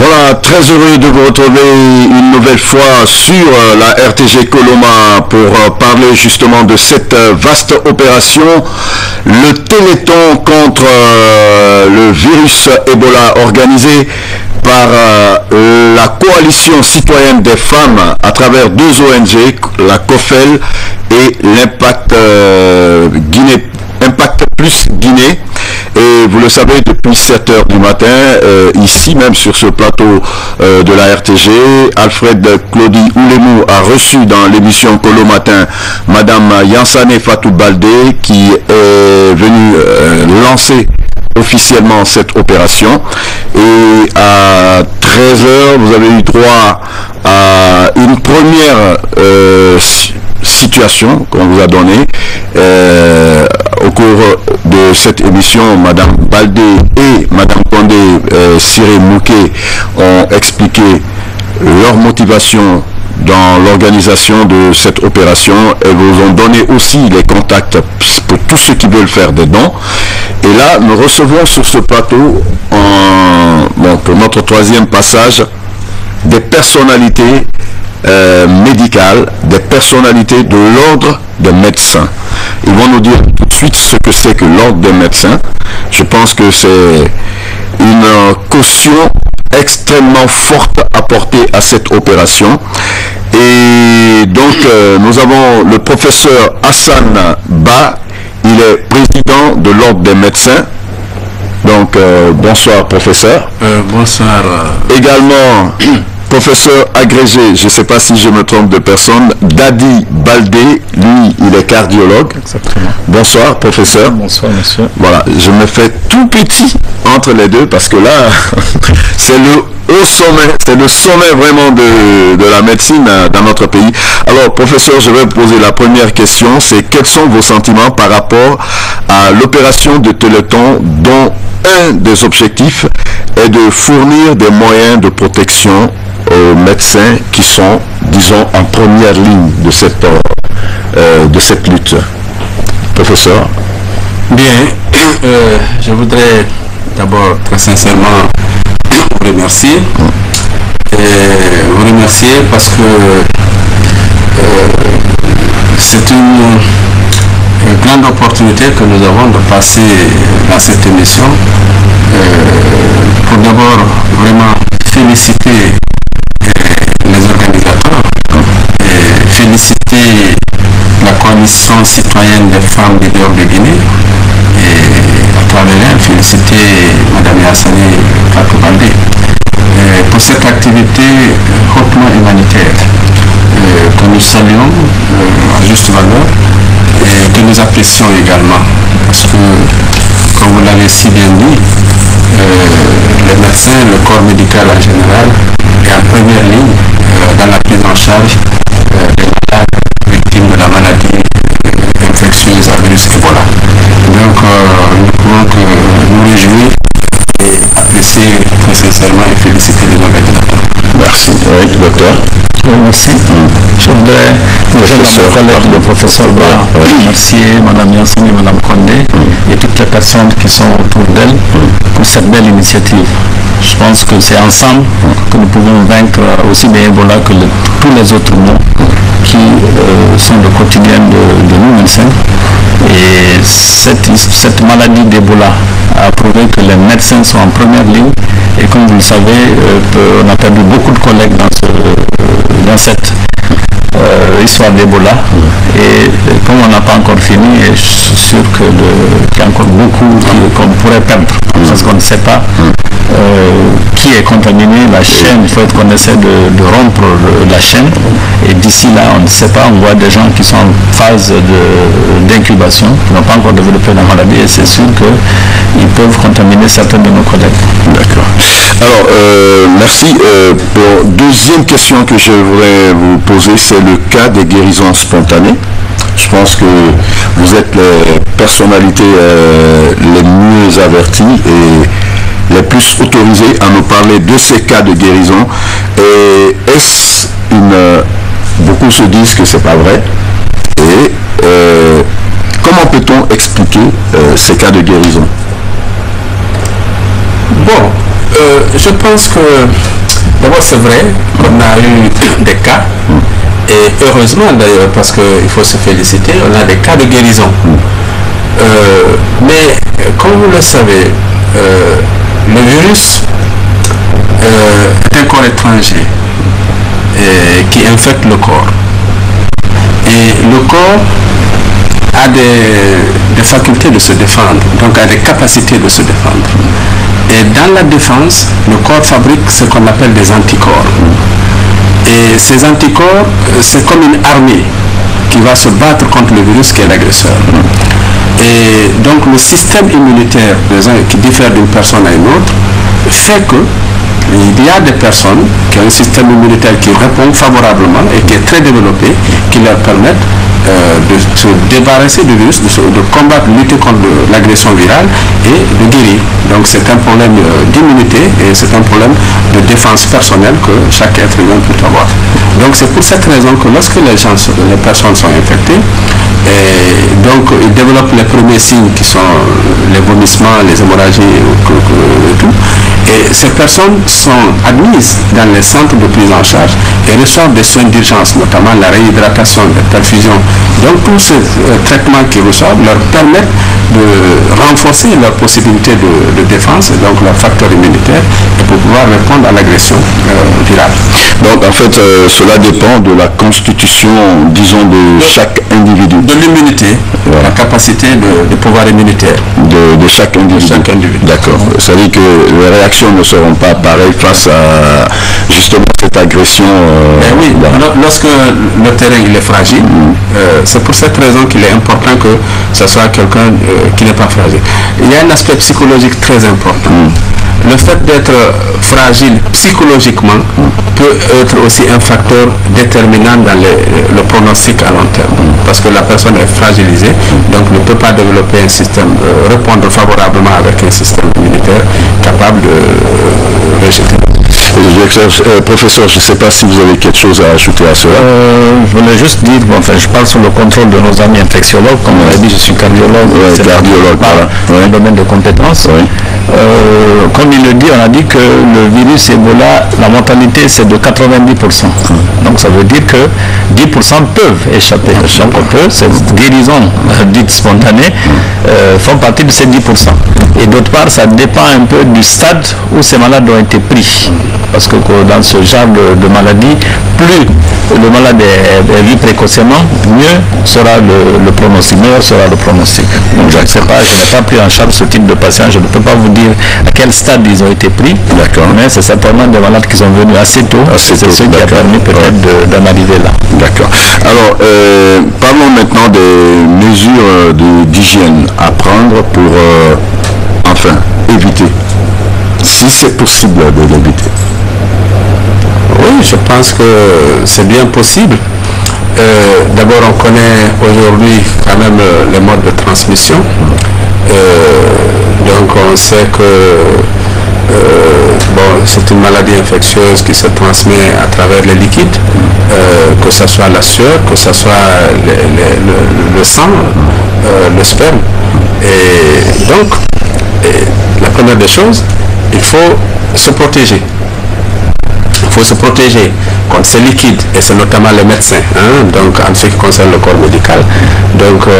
Voilà, très heureux de vous retrouver une nouvelle fois sur euh, la RTG Coloma pour euh, parler justement de cette euh, vaste opération, le Téléthon contre le virus Ebola organisé par la coalition citoyenne des femmes à travers deux ONG, la COFEL et l'Impact Guinée Impact Plus Guinée. Et vous le savez, depuis 7 heures du matin, euh, ici même sur ce plateau euh, de la RTG, Alfred Claudie Oulemou a reçu dans l'émission Colo Matin Madame Yansane Fatou Baldé qui est venue euh, lancer officiellement cette opération. Et à 13h, vous avez eu droit à une première situation qu'on vous a donnée. Euh, au cours de cette émission, Madame Baldé et Madame Condé euh, Siré Mouquet ont expliqué leur motivation dans l'organisation de cette opération et vous ont donné aussi les contacts pour tous ceux qui veulent faire des dons. Et là, nous recevons sur ce plateau, pour notre troisième passage, des personnalités euh, médicales, des personnalités de l'ordre des médecins. Ils vont nous dire tout de suite ce que c'est que l'ordre des médecins. Je pense que c'est une caution extrêmement forte apportée à cette opération. Et donc, euh, nous avons le professeur Hassan Ba, il est président de l'ordre des médecins. Donc, euh, bonsoir professeur. bonsoir. Également, professeur agrégé, je ne sais pas si je me trompe de personne, Dadi Baldé, lui, il est cardiologue. Exactement. Bonsoir, professeur. Bonsoir, monsieur. Voilà, je me fais tout petit entre les deux parce que là, c'est le haut sommet, c'est le sommet vraiment de, de la médecine euh, dans notre pays. Alors, professeur, je vais vous poser la première question, c'est quels sont vos sentiments par rapport à l'opération de Téléthon dont un des objectifs est de fournir des moyens de protection aux médecins qui sont, disons, en première ligne de cette, euh, euh, lutte. Professeur? Bien, euh, je voudrais d'abord très sincèrement vous remercier. Vous remercier parce que c'est une, une grande opportunité que nous avons de passer dans cette émission. Euh, pour d'abord vraiment féliciter euh, les organisateurs et féliciter la coalition citoyenne des femmes leaders de Guinée et à travers elle féliciter Mme Yassani Fatou Baldé euh, pour cette activité hautement humanitaire que nous saluons à juste valeur et que nous apprécions également parce que comme vous l'avez si bien dit euh, les médecins, le corps médical en général est en première ligne euh, dans la prise en charge euh, des victimes de la maladie infectieuse à virus Ebola. Donc nous pouvons que nous réjouir et apprécier très sincèrement et féliciter les organisateurs. Merci. Docteur. Merci. Je voudrais, mon collègue, le professeur Bra, remercier Mme Yansine et Mme Condé et toutes les personnes qui sont autour d'elle pour cette belle initiative. Je pense que c'est ensemble que nous pouvons vaincre aussi bien Ebola que le- tous les autres maux qui euh, sont le quotidien de, de nous médecins. Et cette, cette maladie d'Ebola a prouvé que les médecins sont en première ligne. Et comme vous le savez, euh, on a perdu beaucoup cette histoire d'Ebola. Et comme on n'a pas encore fini, je suis sûr qu'il y a encore beaucoup qu'on pourrait perdre, parce qu'on ne sait pas qui est contaminé, la chaîne, il faut qu'on essaie de, de rompre le- la chaîne. Et d'ici là, on ne sait pas, on voit des gens qui sont en phase d'incubation, qui n'ont pas encore développé la maladie, et c'est sûr qu'ils peuvent contaminer certains de nos collègues. D'accord. Alors, euh, merci. Euh, deuxième question que je voudrais vous poser, c'est le cas des guérisons spontanées. Je pense que vous êtes les personnalités euh, les mieux averties et les plus autorisées à nous parler de ces cas de guérison. Et est-ce une... euh, beaucoup se disent que c'est pas vrai. Et euh, comment peut-on expliquer euh, ces cas de guérison? Bon, euh, je pense que d'abord c'est vrai qu'on a eu des cas, et heureusement d'ailleurs, parce qu'il faut se féliciter, on a des cas de guérison. Euh, mais comme vous le savez, euh, le virus euh, est un corps étranger qui infecte le corps. Et le corps a des, facultés de se défendre, donc a des capacités de se défendre. Et dans la défense, le corps fabrique ce qu'on appelle des anticorps. Et ces anticorps, euh, c'est comme une armée qui va se battre contre le virus qui est l'agresseur. Et donc le système immunitaire des qui diffère d'une personne à une autre fait que il y a des personnes qui ont un système immunitaire qui répond favorablement et qui est très développé, qui leur permettent euh, de se débarrasser du virus, de, se- de combattre, lutter contre l'agression virale et de guérir. Donc c'est un problème euh, d'immunité et c'est un problème de défense personnelle que chaque être humain peut avoir. Donc c'est pour cette raison que lorsque les, gens, les personnes sont infectées, donc ils développent les premiers signes qui sont les vomissements, les hémorragies et tout. Et ces personnes sont admises dans les centres de prise en charge et reçoivent des soins d'urgence, notamment la réhydratation, la perfusion. Donc tous ces euh, traitements qu'ils reçoivent leur permettent de renforcer leur possibilité de, de défense, et donc leur facteur immunitaire, et pour pouvoir répondre à l'agression euh, virale. Donc en fait, euh, cela dépend de la constitution, disons, de chaque individu. De l'immunité, la capacité de, de pouvoir immunitaire. De, chaque individu. D'accord. Ça veut dire que les réactions ne seront pas pareilles face à justement cette agression. euh, Ben oui, lorsque le terrain il est fragile, euh, c'est pour cette raison qu'il est important que ce soit quelqu'un euh, qui n'est pas fragile. Il y a un aspect psychologique très important. Le fait d'être fragile psychologiquement peut être aussi un facteur déterminant dans les- le pronostic à long terme. Parce que la personne est fragilisée, donc ne peut pas développer un système, euh, répondre favorablement avec un système immunitaire capable de euh, rejeter. Euh, professeur, je ne sais pas si vous avez quelque chose à ajouter à cela. Euh, je voulais juste dire, bon, enfin, je parle sous le contrôle de nos amis infectiologues, comme on l'a dit, je suis cardiologue, Ouais, cardiologue, voilà. un domaine de compétence. Euh, comme il le dit, on a dit que le virus Ebola, la mortalité c'est de 90%. Donc ça veut dire que 10% peuvent échapper. Donc on peut, ces guérisons dites spontanées font partie de ces 10%. Et d'autre part, ça dépend un peu du stade où ces malades ont été pris. Parce que dans ce genre de, de maladie, plus le malade est, est vu précocement, mieux sera le, le pronostic, meilleur sera le pronostic. Donc je ne sais pas, je n'ai pas pris en charge ce type de patient, je ne peux pas vous dire à quel stade ils ont été pris, mais c'est certainement des malades qui sont venus assez tôt, Assez c'est ce qui a d'accord. permis peut-être de- d'en arriver là. D'accord. Alors, euh, parlons maintenant des mesures euh, de- d'hygiène à prendre pour, euh, enfin, éviter, si c'est possible de l'éviter. Oui, je pense que c'est bien possible. Euh, D'abord, on connaît aujourd'hui quand même euh, les modes de transmission. Euh, donc, on sait que bon, c'est une maladie infectieuse qui se transmet à travers les liquides, que ce soit la sueur, que ce soit le, sang, le sperme. Et donc, la première des choses, il faut se protéger. Il faut se protéger contre ces liquides et c'est notamment les médecins, hein, donc en ce qui concerne le corps médical. Donc euh,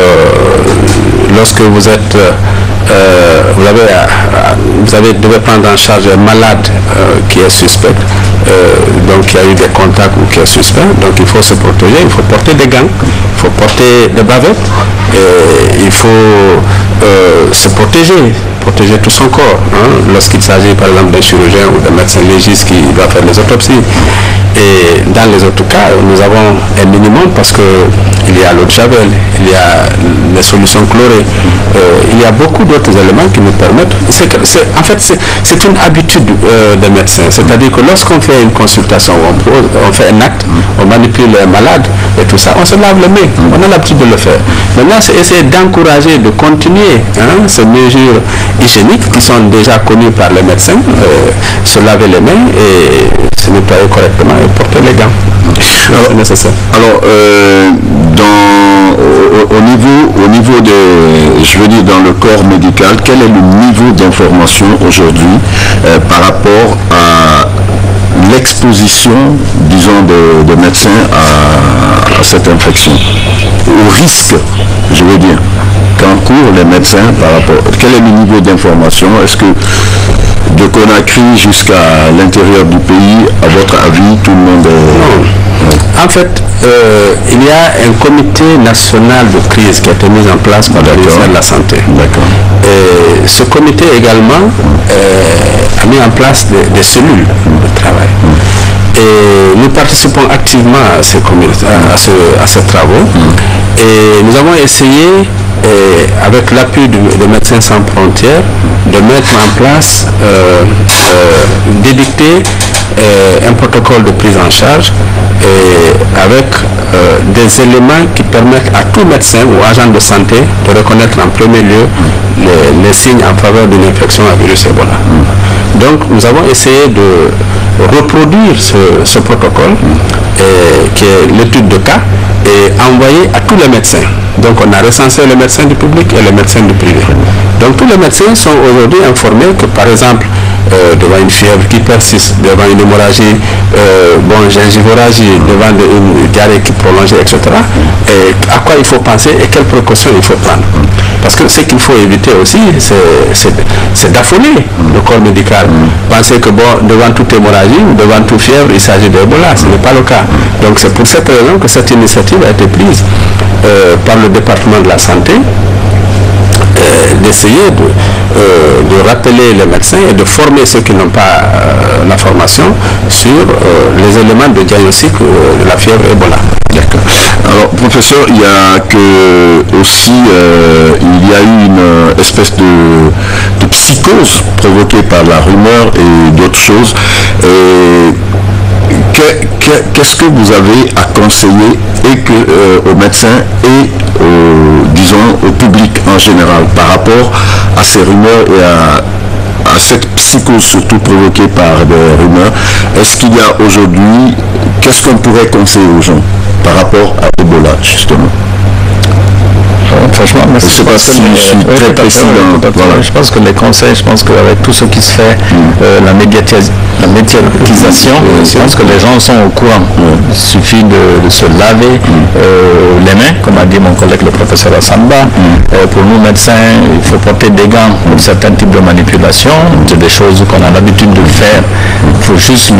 lorsque vous êtes, euh, euh, vous avez, vous devez prendre en charge un malade qui est suspect, donc y a eu des contacts ou qui est suspect, donc il faut se protéger, il faut porter des gants, il faut porter des bavettes, et il faut se protéger protéger tout son corps. hein, Lorsqu'il s'agit par exemple d'un chirurgien ou d'un médecin légiste qui va faire les autopsies. Et dans les autres cas, nous avons un minimum parce qu'il y a l'eau de javel, il y a les solutions chlorées, euh, il y a beaucoup d'autres éléments qui nous permettent. en fait, c'est c'est une habitude euh, des médecins. C'est-à-dire que lorsqu'on fait une consultation, on, pose- on fait un acte, on manipule un malade et tout ça, on se lave les mains. On a l'habitude de le faire. Maintenant, c'est essayer d'encourager, de continuer hein, ces mesures hygiéniques qui sont déjà connues par les médecins, euh, se laver les mains et se nettoyer correctement et porter les gants. C'est nécessaire. Alors, euh, dans, au, au niveau, au niveau de, je veux dire, dans le corps médical, quel est le niveau d'information aujourd'hui euh, par rapport à l'exposition, disons, de, de médecins à, à cette infection? Au risque, je veux dire, qu'encourent les médecins par rapport... Quel est le niveau d'information? Est-ce que de Conakry jusqu'à l'intérieur du pays, à votre avis, tout le monde est... En fait, euh, il y a un comité national de crise qui a été mis en place par le ministère de la Santé. D'accord. Et ce comité également euh, a mis en place des, des cellules de travail. Et nous participons activement à ces, à- à ce- à ces travaux. Et nous avons essayé, euh, avec l'appui de Médecins sans frontières, de mettre en place, euh, euh, d'édicter euh, un protocole de prise en charge avec des éléments qui permettent à tout médecin ou agent de santé de reconnaître en premier lieu les, signes en faveur d'une infection à virus Ebola. Donc nous avons essayé de reproduire ce, protocole qui est l'étude de cas et envoyer à tous les médecins. Donc on a recensé les médecins du public et les médecins du privé. Donc tous les médecins sont aujourd'hui informés que par exemple euh, devant une fièvre qui persiste, devant une hémorragie, euh, bon, gingivorragie, devant de- une diarrhée qui prolonge, etc. Et à quoi il faut penser et quelles précautions il faut prendre. Parce que ce qu'il faut éviter aussi, c'est- d'affoler le corps médical. Penser que bon, devant toute hémorragie, devant toute fièvre, il s'agit d'Ebola, ce n'est pas le cas. Donc c'est pour cette raison que cette initiative a été prise euh, par le département de la santé euh, d'essayer de, euh, rappeler les médecins et de former ceux qui n'ont pas euh, la formation sur euh, les éléments de diagnostic de la fièvre Ebola. Alors, professeur, il y a que aussi, il y a eu une espèce de, psychose provoquée par la rumeur et d'autres choses. Qu'est-ce que vous avez à conseiller euh, aux médecins et au public en général par rapport à ces rumeurs et à, à cette psychose surtout provoquée par des rumeurs? Est-ce qu'il y a aujourd'hui, qu'est-ce qu'on pourrait conseiller aux gens par rapport à Ebola justement? Franchement, Je sais pas si je suis Oui, très précis dans- voilà. Je pense que les conseils, je pense qu'avec tout ce qui se fait, euh, la, médiatis- la médiatisation, je pense que les gens sont au courant. Il suffit de, de se laver euh, les mains, comme a dit mon collègue le professeur Assamba. Euh, pour nous médecins, il faut porter des gants pour certains types de manipulations. C'est des choses qu'on a l'habitude de faire. Faut juste le,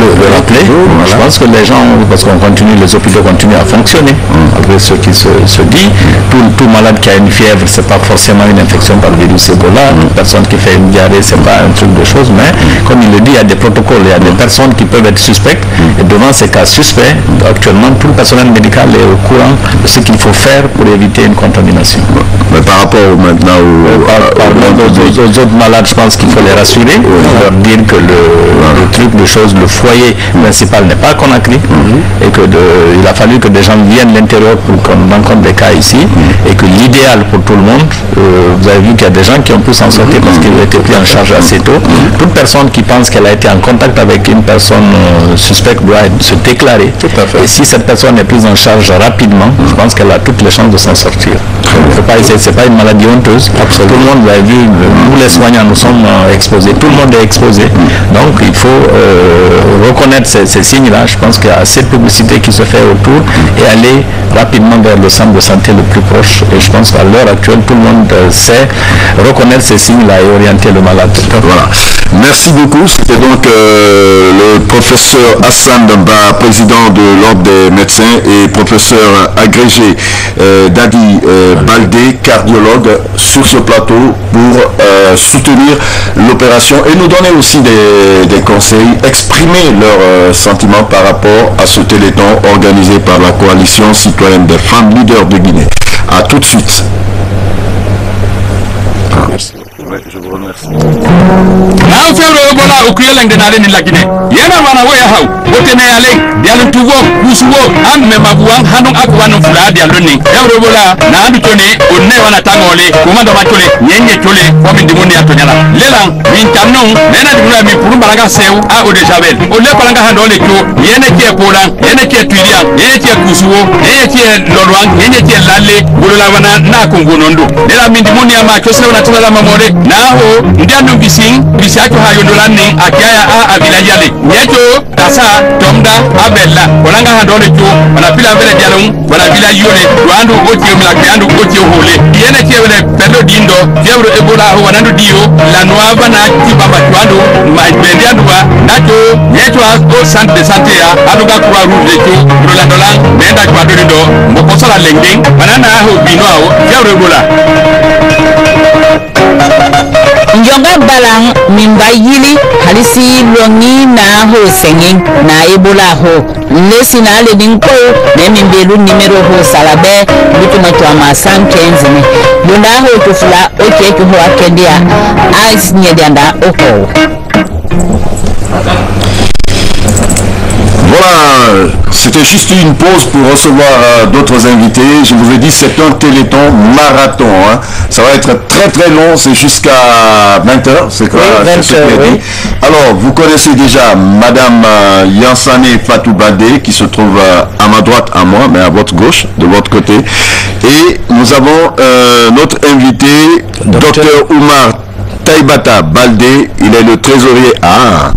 le, le rappeler. Je pense que les gens, parce qu'on continue, les hôpitaux continuent à fonctionner, malgré ce qui se, se dit. Tout, tout malade qui a une fièvre, c'est pas forcément une infection par le virus Ebola. Une personne qui fait une diarrhée, c'est pas un truc de chose. Mais comme il le dit, il y a des protocoles, il y a des personnes qui peuvent être suspectes. Et devant ces cas suspects, actuellement, tout le personnel médical est au courant de ce qu'il faut faire pour éviter une contamination. Mais par rapport maintenant au, Par, à- monde aux, aux autres malades, je pense qu'il faut les rassurer, leur dire que le, le truc choses, le foyer principal n'est pas à Conakry et que de- il a fallu que des gens viennent de l'intérieur pour qu'on rencontre des cas ici. Et que l'idéal pour tout le monde, euh, vous avez vu qu'il y a des gens qui ont pu s'en sortir parce qu'ils ont été pris en charge assez tôt. Toute personne qui pense qu'elle a été en contact avec une personne euh, suspecte doit se déclarer. Et si cette personne est prise en charge rapidement, je pense qu'elle a toutes les chances de s'en sortir. C'est pas, c'est- c'est pas une maladie honteuse. Tout le monde, avez vu, nous les soignants, nous sommes euh, exposés. Tout le monde est exposé. Donc il faut faut reconnaître ces, ces signes-là. Je pense qu'il y a assez de publicité qui se fait autour et aller rapidement vers le centre de santé le plus proche. Et je pense qu'à l'heure actuelle, tout le monde sait reconnaître ces signes-là et orienter le malade. Voilà. Merci beaucoup. C'était donc euh, le professeur Hassan Damba, président de l'Ordre des médecins et professeur agrégé euh, Dadi euh, Baldé, cardiologue, sur ce plateau pour euh, soutenir l'opération et nous donner aussi des, des conseils, exprimer leurs euh, sentiments par rapport à ce téléthon organisé par la coalition citoyenne des femmes leaders de Guinée. A tout de suite. Je vous remercie. wotene ale dialu tuwo kusuwo amme mabuwa hanu akuwanu fula dialuni yawro bola na andu chone onne wana tangole kuma do machole nyenye chole kwa mindimundi ya tonyala. Lela min tamnon nena dikuna mi puru balanga sew a ode jabel. O le balanga hando le cho yene che pola yene che tuidia yene che kusuwo yene che lolwang yene che lalle bolola wana na kungunondo lela mindimundi ya machosle wana tongala mamore na ho ndiandu bisin bisako hayodolanni akaya a avilajale nyecho tasa tomda abella. Onanga ha dole jo wala pila vele dialum wala vila yole do andu otio mla ke andu otio hole yene tiewele pelo dindo. Tiewro ebola ho wanandu dio. La nuava na tibaba tuandu ma bendi andu wa nacho yecho o centre de santé ya. Andu ga croix rouge jo dola dola menda kwa do do mboko sala lengding banana ho bino ao tiewro ebola. Njonga balang mimba yili halisi longi na ho sengi na ebola ho. Lesi na ale dinko ne mimbelu nimero ho salabe bitu na twa masan kenzi yonda ho tufula oke ki ho akendia. Ice nyedanda oko. Voilà, c'était juste une pause pour recevoir euh, d'autres invités. Je vous ai dit, c'est un téléthon marathon. hein. Ça va être très très long, c'est jusqu'à 20h, c'est quoi Oui, c'est ce 20 qu'il a heures, dit. oui. Alors, vous connaissez déjà Madame euh, Yansane Fatou Badé, qui se trouve euh, à ma droite, à moi, mais à votre gauche, de votre côté. Et nous avons notre invité, Docteur Oumar Taibata Baldé. Il est le trésorier. Ah,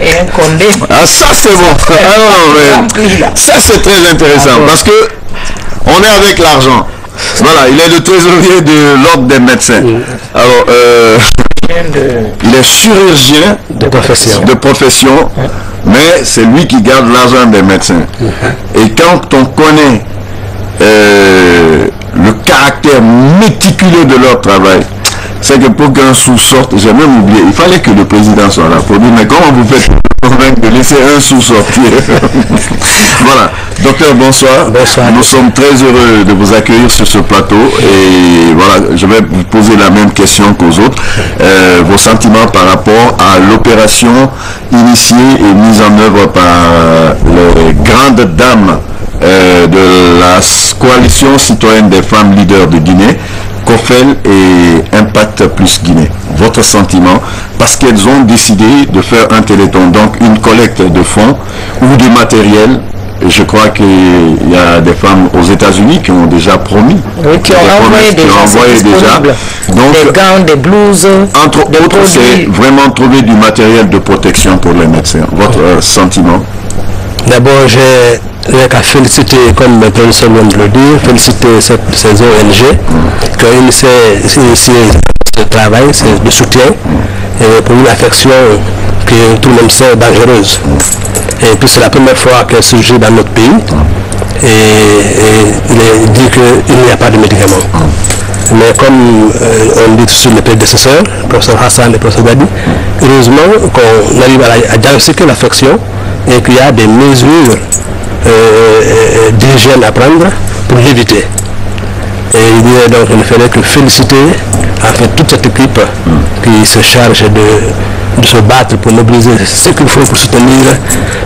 et un condé. ah, ça c'est bon. Ah, non, mais ça c'est très intéressant parce que on est avec l'argent. Voilà, il est le trésorier de l'ordre des médecins. Alors, euh, il est chirurgien De profession. de profession, mais c'est lui qui garde l'argent des médecins. Et quand on connaît euh, le caractère méticuleux de leur travail, c'est que pour qu'un sou sorte, j'ai même oublié, il fallait que le président soit là pour dire, mais comment vous faites pour convaincre de laisser un sou sortir? Voilà. Docteur, bonsoir. Bonsoir. Nous sommes très heureux de vous accueillir sur ce plateau et voilà, je vais vous poser la même question qu'aux autres. Euh, vos sentiments par rapport à l'opération initiée et mise en œuvre par les grandes dames euh, de la coalition citoyenne des femmes leaders de Guinée, COFEL et Impact Plus Guinée. Votre sentiment parce qu'elles ont décidé de faire un téléthon, donc une collecte de fonds ou de matériel. Et je crois qu'il y a des femmes aux États-Unis qui ont déjà promis. Oui, qui ont Des envoyé promesses, qui déjà, ont c'est envoyé déjà. disponible. Donc, des gants, des blouses, entre des autres, c'est vraiment trouver du matériel de protection pour les médecins. Votre euh, sentiment? D'abord, j'ai j'ai qu'à féliciter, comme le professeur vient de le dire, féliciter cette, ces ONG qui ont initié, ce travail, de soutien et pour une affection que tout le monde sait dangereuse. Et puis c'est la première fois qu'elle surgit dans notre pays et, il dit qu'il n'y a pas de médicaments. Mais comme euh, on dit sur les prédécesseurs, le professeur Hassan et le professeur Gadi, heureusement qu'on arrive à, à diagnostiquer l'affection et qu'il y a des mesures euh, euh, d'hygiène à prendre pour l'éviter. Et il donc il ne fallait que féliciter toute cette équipe qui se charge de, de se battre pour mobiliser ce qu'il faut pour soutenir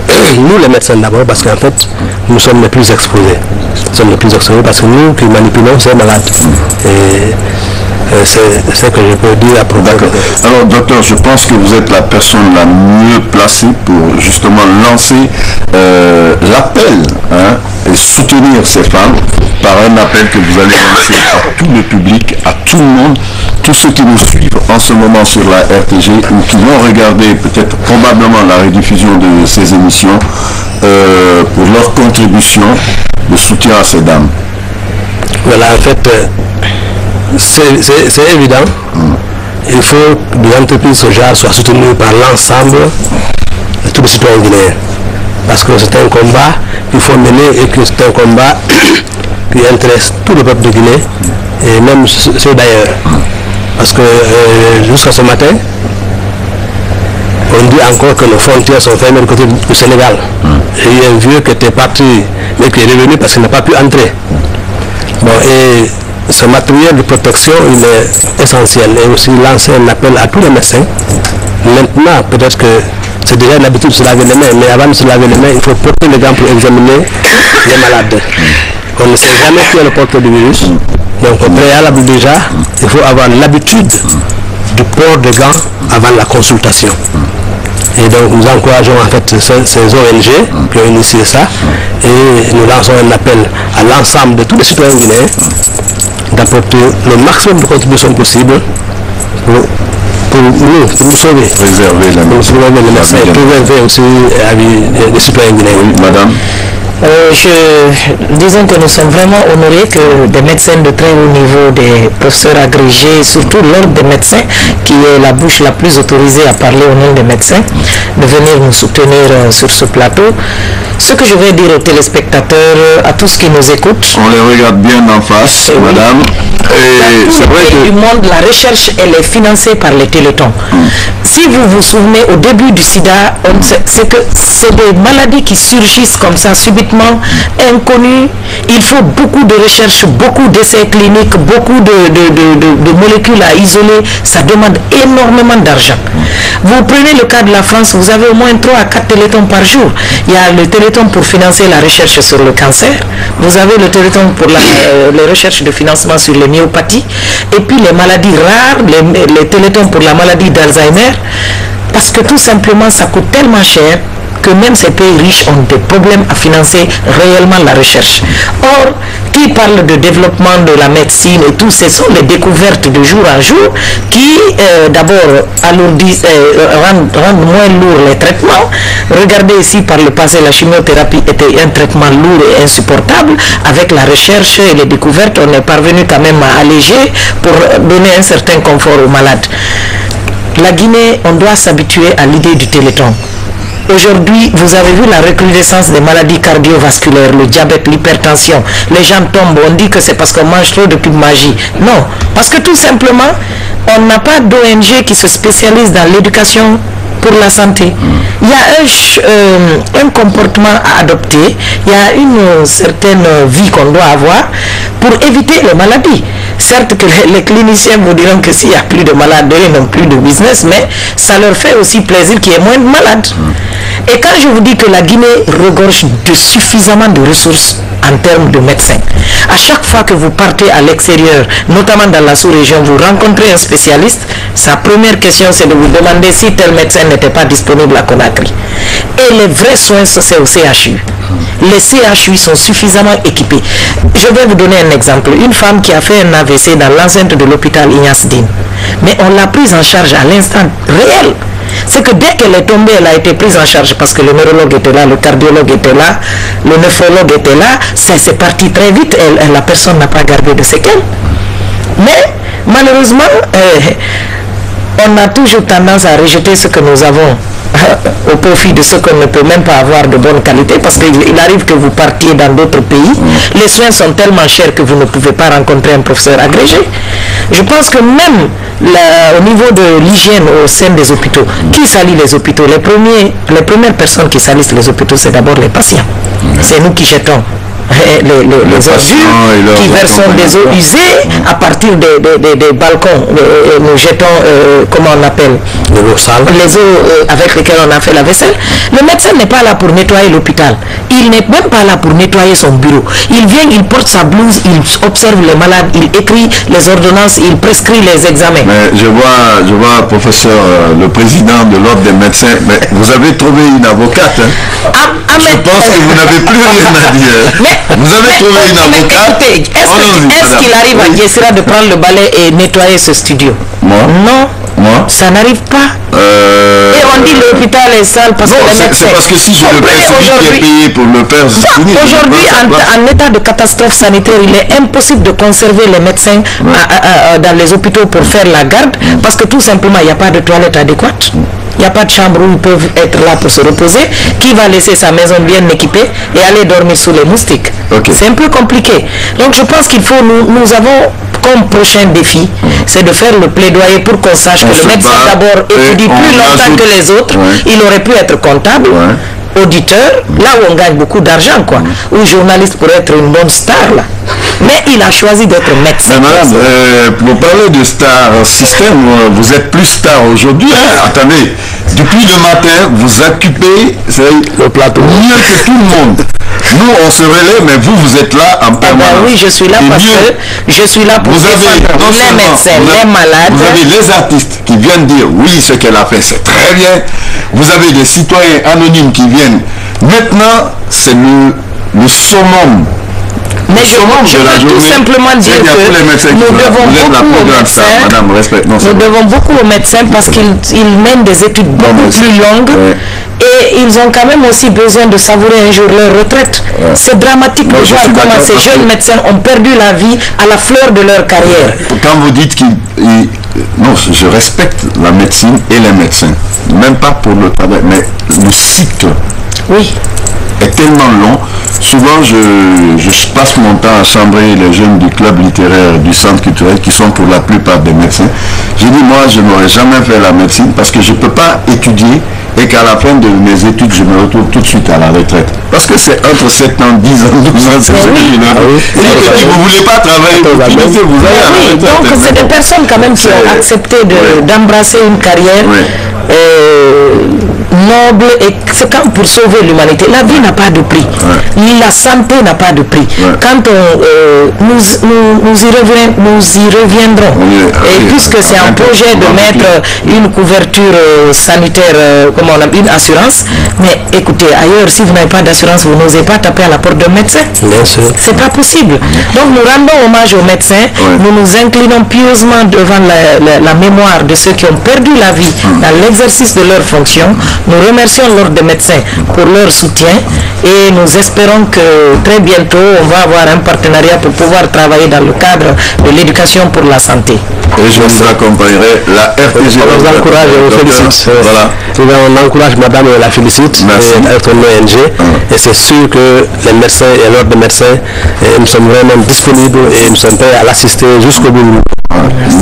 nous les médecins d'abord parce qu'en fait nous sommes les plus exposés. Nous sommes les plus exposés parce que nous qui manipulons ces malades. Et c'est c'est ce que je peux dire à propos de Alors, docteur, je pense que vous êtes la personne la mieux placée pour justement lancer euh, l'appel hein, et soutenir ces femmes par un appel que vous allez lancer à tout le public, à tout le monde, tous ceux qui nous suivent en ce moment sur la RTG ou qui vont regarder peut-être probablement la rediffusion de ces émissions euh, pour leur contribution de soutien à ces dames. Voilà, en fait, euh, c'est évident. Il faut que les entreprises sociales soient soutenues par l'ensemble de tous les citoyens guinéens. Parce que c'est un combat qu'il faut mener et que c'est un combat qui intéresse tout le peuple de Guinée et même ceux ceux d'ailleurs. Parce que euh, jusqu'à ce matin, on dit encore que nos frontières sont fermées du côté du Sénégal. Et il y a un vieux qui était parti, mais qui est revenu parce qu'il n'a pas pu entrer. Bon, et ce matériel de protection, il est essentiel. Et aussi lancer un appel à tous les médecins. Maintenant, peut-être que c'est déjà l'habitude de se laver les mains, mais avant de se laver les mains, il faut porter les gants pour examiner les malades. On ne sait jamais qui est le porteur du virus. Donc, au préalable déjà, il faut avoir l'habitude du port des gants avant la consultation. Et donc nous encourageons en fait ces, ces ONG qui ont initié ça et nous lançons un appel à l'ensemble de tous les citoyens guinéens d'apporter le maximum de contributions possible pour, pour nous, pour nous sauver. Préserver la Pour sauver médecins et préserver aussi la vie des, des citoyens guinéens. Madame Euh, je, disons que nous sommes vraiment honorés que des médecins de très haut niveau, des professeurs agrégés, surtout l'ordre des médecins, qui est la bouche la plus autorisée à parler au nom des médecins, de venir nous soutenir euh, sur ce plateau. Ce que je vais dire aux téléspectateurs, euh, à tous ceux qui nous écoutent, On les regarde bien en face, madame. Et c'est vrai du monde, la recherche, elle est financée par les télétons. Si vous vous souvenez, au début du sida, c'est que c'est des maladies qui surgissent comme ça, subitement, inconnues. Il faut beaucoup de recherche, beaucoup d'essais cliniques, beaucoup de, molécules à isoler. Ça demande énormément d'argent. Vous prenez le cas de la France, vous avez au moins 3 à 4 télétons par jour. Il y a le téléthon pour financer la recherche sur le cancer. Vous avez le téléthon pour la, euh, les recherches de financement sur les myopathies. Et puis les maladies rares, les, les télétons pour la maladie d'Alzheimer. Parce que tout simplement, ça coûte tellement cher que même ces pays riches ont des problèmes à financer réellement la recherche. Or, qui parle de développement de la médecine et tout, ce sont les découvertes de jour en jour qui, euh, d'abord, euh, rendent, rendent moins lourds les traitements. Regardez ici, par le passé, la chimiothérapie était un traitement lourd et insupportable. Avec la recherche et les découvertes, on est parvenu quand même à alléger pour donner un certain confort aux malades. La Guinée, on doit s'habituer à l'idée du téléthon. Aujourd'hui, vous avez vu la recrudescence des maladies cardiovasculaires, le diabète, l'hypertension. Les gens tombent, on dit que c'est parce qu'on mange trop de pub magie. Non, parce que tout simplement, on n'a pas d'ONG qui se spécialise dans l'éducation pour la santé. Il y a un, euh, un comportement à adopter, il y a une certaine vie qu'on doit avoir pour éviter les maladies. Certes que les, cliniciens vous diront que s'il n'y a plus de malades, ils n'ont plus de business, mais ça leur fait aussi plaisir qu'il y ait moins de malades. Et quand je vous dis que la Guinée regorge de suffisamment de ressources en termes de médecins, à chaque fois que vous partez à l'extérieur, notamment dans la sous-région, vous rencontrez un spécialiste, sa première question c'est de vous demander si tel médecin n'était pas disponible à Conakry. Et les vrais soins, c'est au CHU. Les CHU sont suffisamment équipés. Je vais vous donner un exemple. Une femme qui a fait un AVC dans l'enceinte de l'hôpital Ignace Dine. Mais on l'a prise en charge à l'instant réel. C'est que dès qu'elle est tombée, elle a été prise en charge parce que le neurologue était là, le cardiologue était là, le nephrologue était là. C'est parti très vite. Elle- la personne n'a pas gardé de séquelles. Mais malheureusement, euh, on a toujours tendance à rejeter ce que nous avons au profit de ce qu'on ne peut même pas avoir de bonne qualité parce qu'il il arrive que vous partiez dans d'autres pays. Les soins sont tellement chers que vous ne pouvez pas rencontrer un professeur agrégé. Je pense que même au niveau de l'hygiène au sein des hôpitaux, qui salit les hôpitaux? Les, premiers, les premières personnes qui salissent les hôpitaux, c'est d'abord les patients. C'est nous qui jetons les, les- qui versons des eaux usées à partir des, des- des- des balcons. Euh, nous jetons, euh, comment on appelle De l'eau sale. les eaux euh, avec lesquelles on a fait la vaisselle. Le médecin n'est pas là pour nettoyer l'hôpital. Il n'est même pas là pour nettoyer son bureau. Il vient, il porte sa blouse, il observe les malades, il écrit les ordonnances, il prescrit les examens. Mais je vois, je vois, professeur, euh, le président de l'ordre des médecins, mais vous avez trouvé une avocate. hein. Ah, ah, Je mais- pense que vous n'avez plus rien à dire. Mais Vous avez trouvé une avocate. est-ce qu'il arrive à Guessira de prendre le balai et nettoyer ce studio? Moi? Non, Moi? Ça n'arrive pas. Euh, Et on dit l'hôpital est sale parce Non, que les c'est- parce que si je le paie, celui qui est aujourd'hui- payé pour le en, en état de catastrophe sanitaire, il est impossible de conserver les médecins à- à- à- dans les hôpitaux pour faire la garde parce que tout simplement, il n'y a pas de toilette adéquate. Il n'y a pas de chambre où ils peuvent être là pour se reposer. Qui va laisser sa maison bien équipée et aller dormir sous les moustiques C'est un peu compliqué. Donc je pense qu'il faut, nous, nous avons comme prochain défi, c'est de faire le plaidoyer pour qu'on sache On que le médecin d'abord et étudie plus longtemps ajoute- que les autres. Ouais. Il aurait pu être comptable, auditeur, là où on gagne beaucoup d'argent, quoi. Ou journaliste pour être une bonne star, là. Mais il a choisi d'être médecin. Mais madame, euh, pour parler de star système, euh, vous êtes plus star aujourd'hui. hein. Attendez, depuis le matin, vous occupez le plateau mieux que tout le monde. Nous, on se relève, mais vous, vous êtes là en Ah ben permanence. oui, je suis là Et parce mieux, que je suis là pour vous avez non les médecins, vous avez- les malades. Vous avez les artistes qui viennent dire oui, ce qu'elle a fait, c'est très bien. Vous avez des citoyens anonymes qui viennent. Maintenant, c'est le, le summum. Mais je, je veux tout journée. simplement dire que nous devons beaucoup aux médecins. madame, respect. Non, c'est Nous devons beaucoup aux médecins parce qu'ils ils mènent des études beaucoup plus longues et ils ont quand même aussi besoin de savourer un jour leur retraite. C'est dramatique de voir comment ces jeunes médecins ont perdu la vie à la fleur de leur carrière. Quand vous dites qu'il... il- Non, je respecte la médecine et les médecins. Même pas pour le travail, mais le cycle oui. Est tellement long. Souvent, je, je passe mon temps à chambrer les jeunes du club littéraire du centre culturel qui sont pour la plupart des médecins. J'ai dit, moi, je n'aurais jamais fait la médecine parce que je ne peux pas étudier et qu'à la fin de mes études, je me retrouve tout de suite à la retraite. Parce que c'est entre 7 ans, 10 ans, 12 ans, c'est ce. Et je dis, vous ne voulez pas travailler, vous allez à la Oui, retraite. donc c'est des personnes quand même qui ont accepté de- d'embrasser une carrière euh, noble et c'est comme pour sauver l'humanité. La vie n'a pas de prix. La santé n'a pas de prix. Quand on, euh, nous, nous, nous y revien- nous y reviendrons, et puisque c'est un projet de mettre une couverture euh, sanitaire, euh, comment on appelle, une assurance, mais écoutez, ailleurs, si vous n'avez pas d'assurance, vous n'osez pas taper à la porte d'un médecin. C'est pas possible. Donc nous rendons hommage aux médecins, nous nous inclinons pieusement devant la, la- la mémoire de ceux qui ont perdu la vie dans l'exercice de leurs fonctions. Nous remercions l'ordre des médecins pour leur soutien et nous espérons que très bientôt on va avoir un partenariat pour pouvoir travailler dans le cadre de l'éducation pour la santé. Et je vous accompagnerai la RTG. On vous encourage et on Docteur, félicite. Voilà. Eh On encourage madame et on la félicite Merci. et avec ton ONG. Et c'est sûr que les médecins et l'ordre des médecins, eh, nous sommes vraiment disponibles et nous sommes prêts à l'assister jusqu'au bout.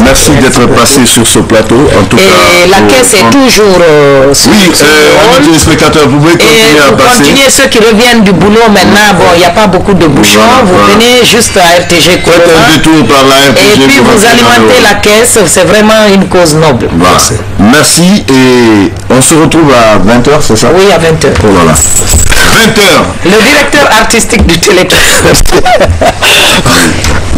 Merci d'être passé sur ce plateau. En tout cas, Et la pour- caisse est toujours euh, sur- Oui, euh, rôle. amis téléspectateurs, vous pouvez Et continuer à passer. continuer, ceux qui reviennent du boulot maintenant, bon, il n'y a pas beaucoup de bouchons, Voilà, vous voilà. venez juste à RTG Faites un Coloma, détour par la RTG. et puis vous alimentez la caisse, c'est vraiment une cause noble. Voilà. Merci et on se retrouve à 20h, c'est ça? Oui, à 20h. Oh là là. 20h Le directeur artistique du Téléthon.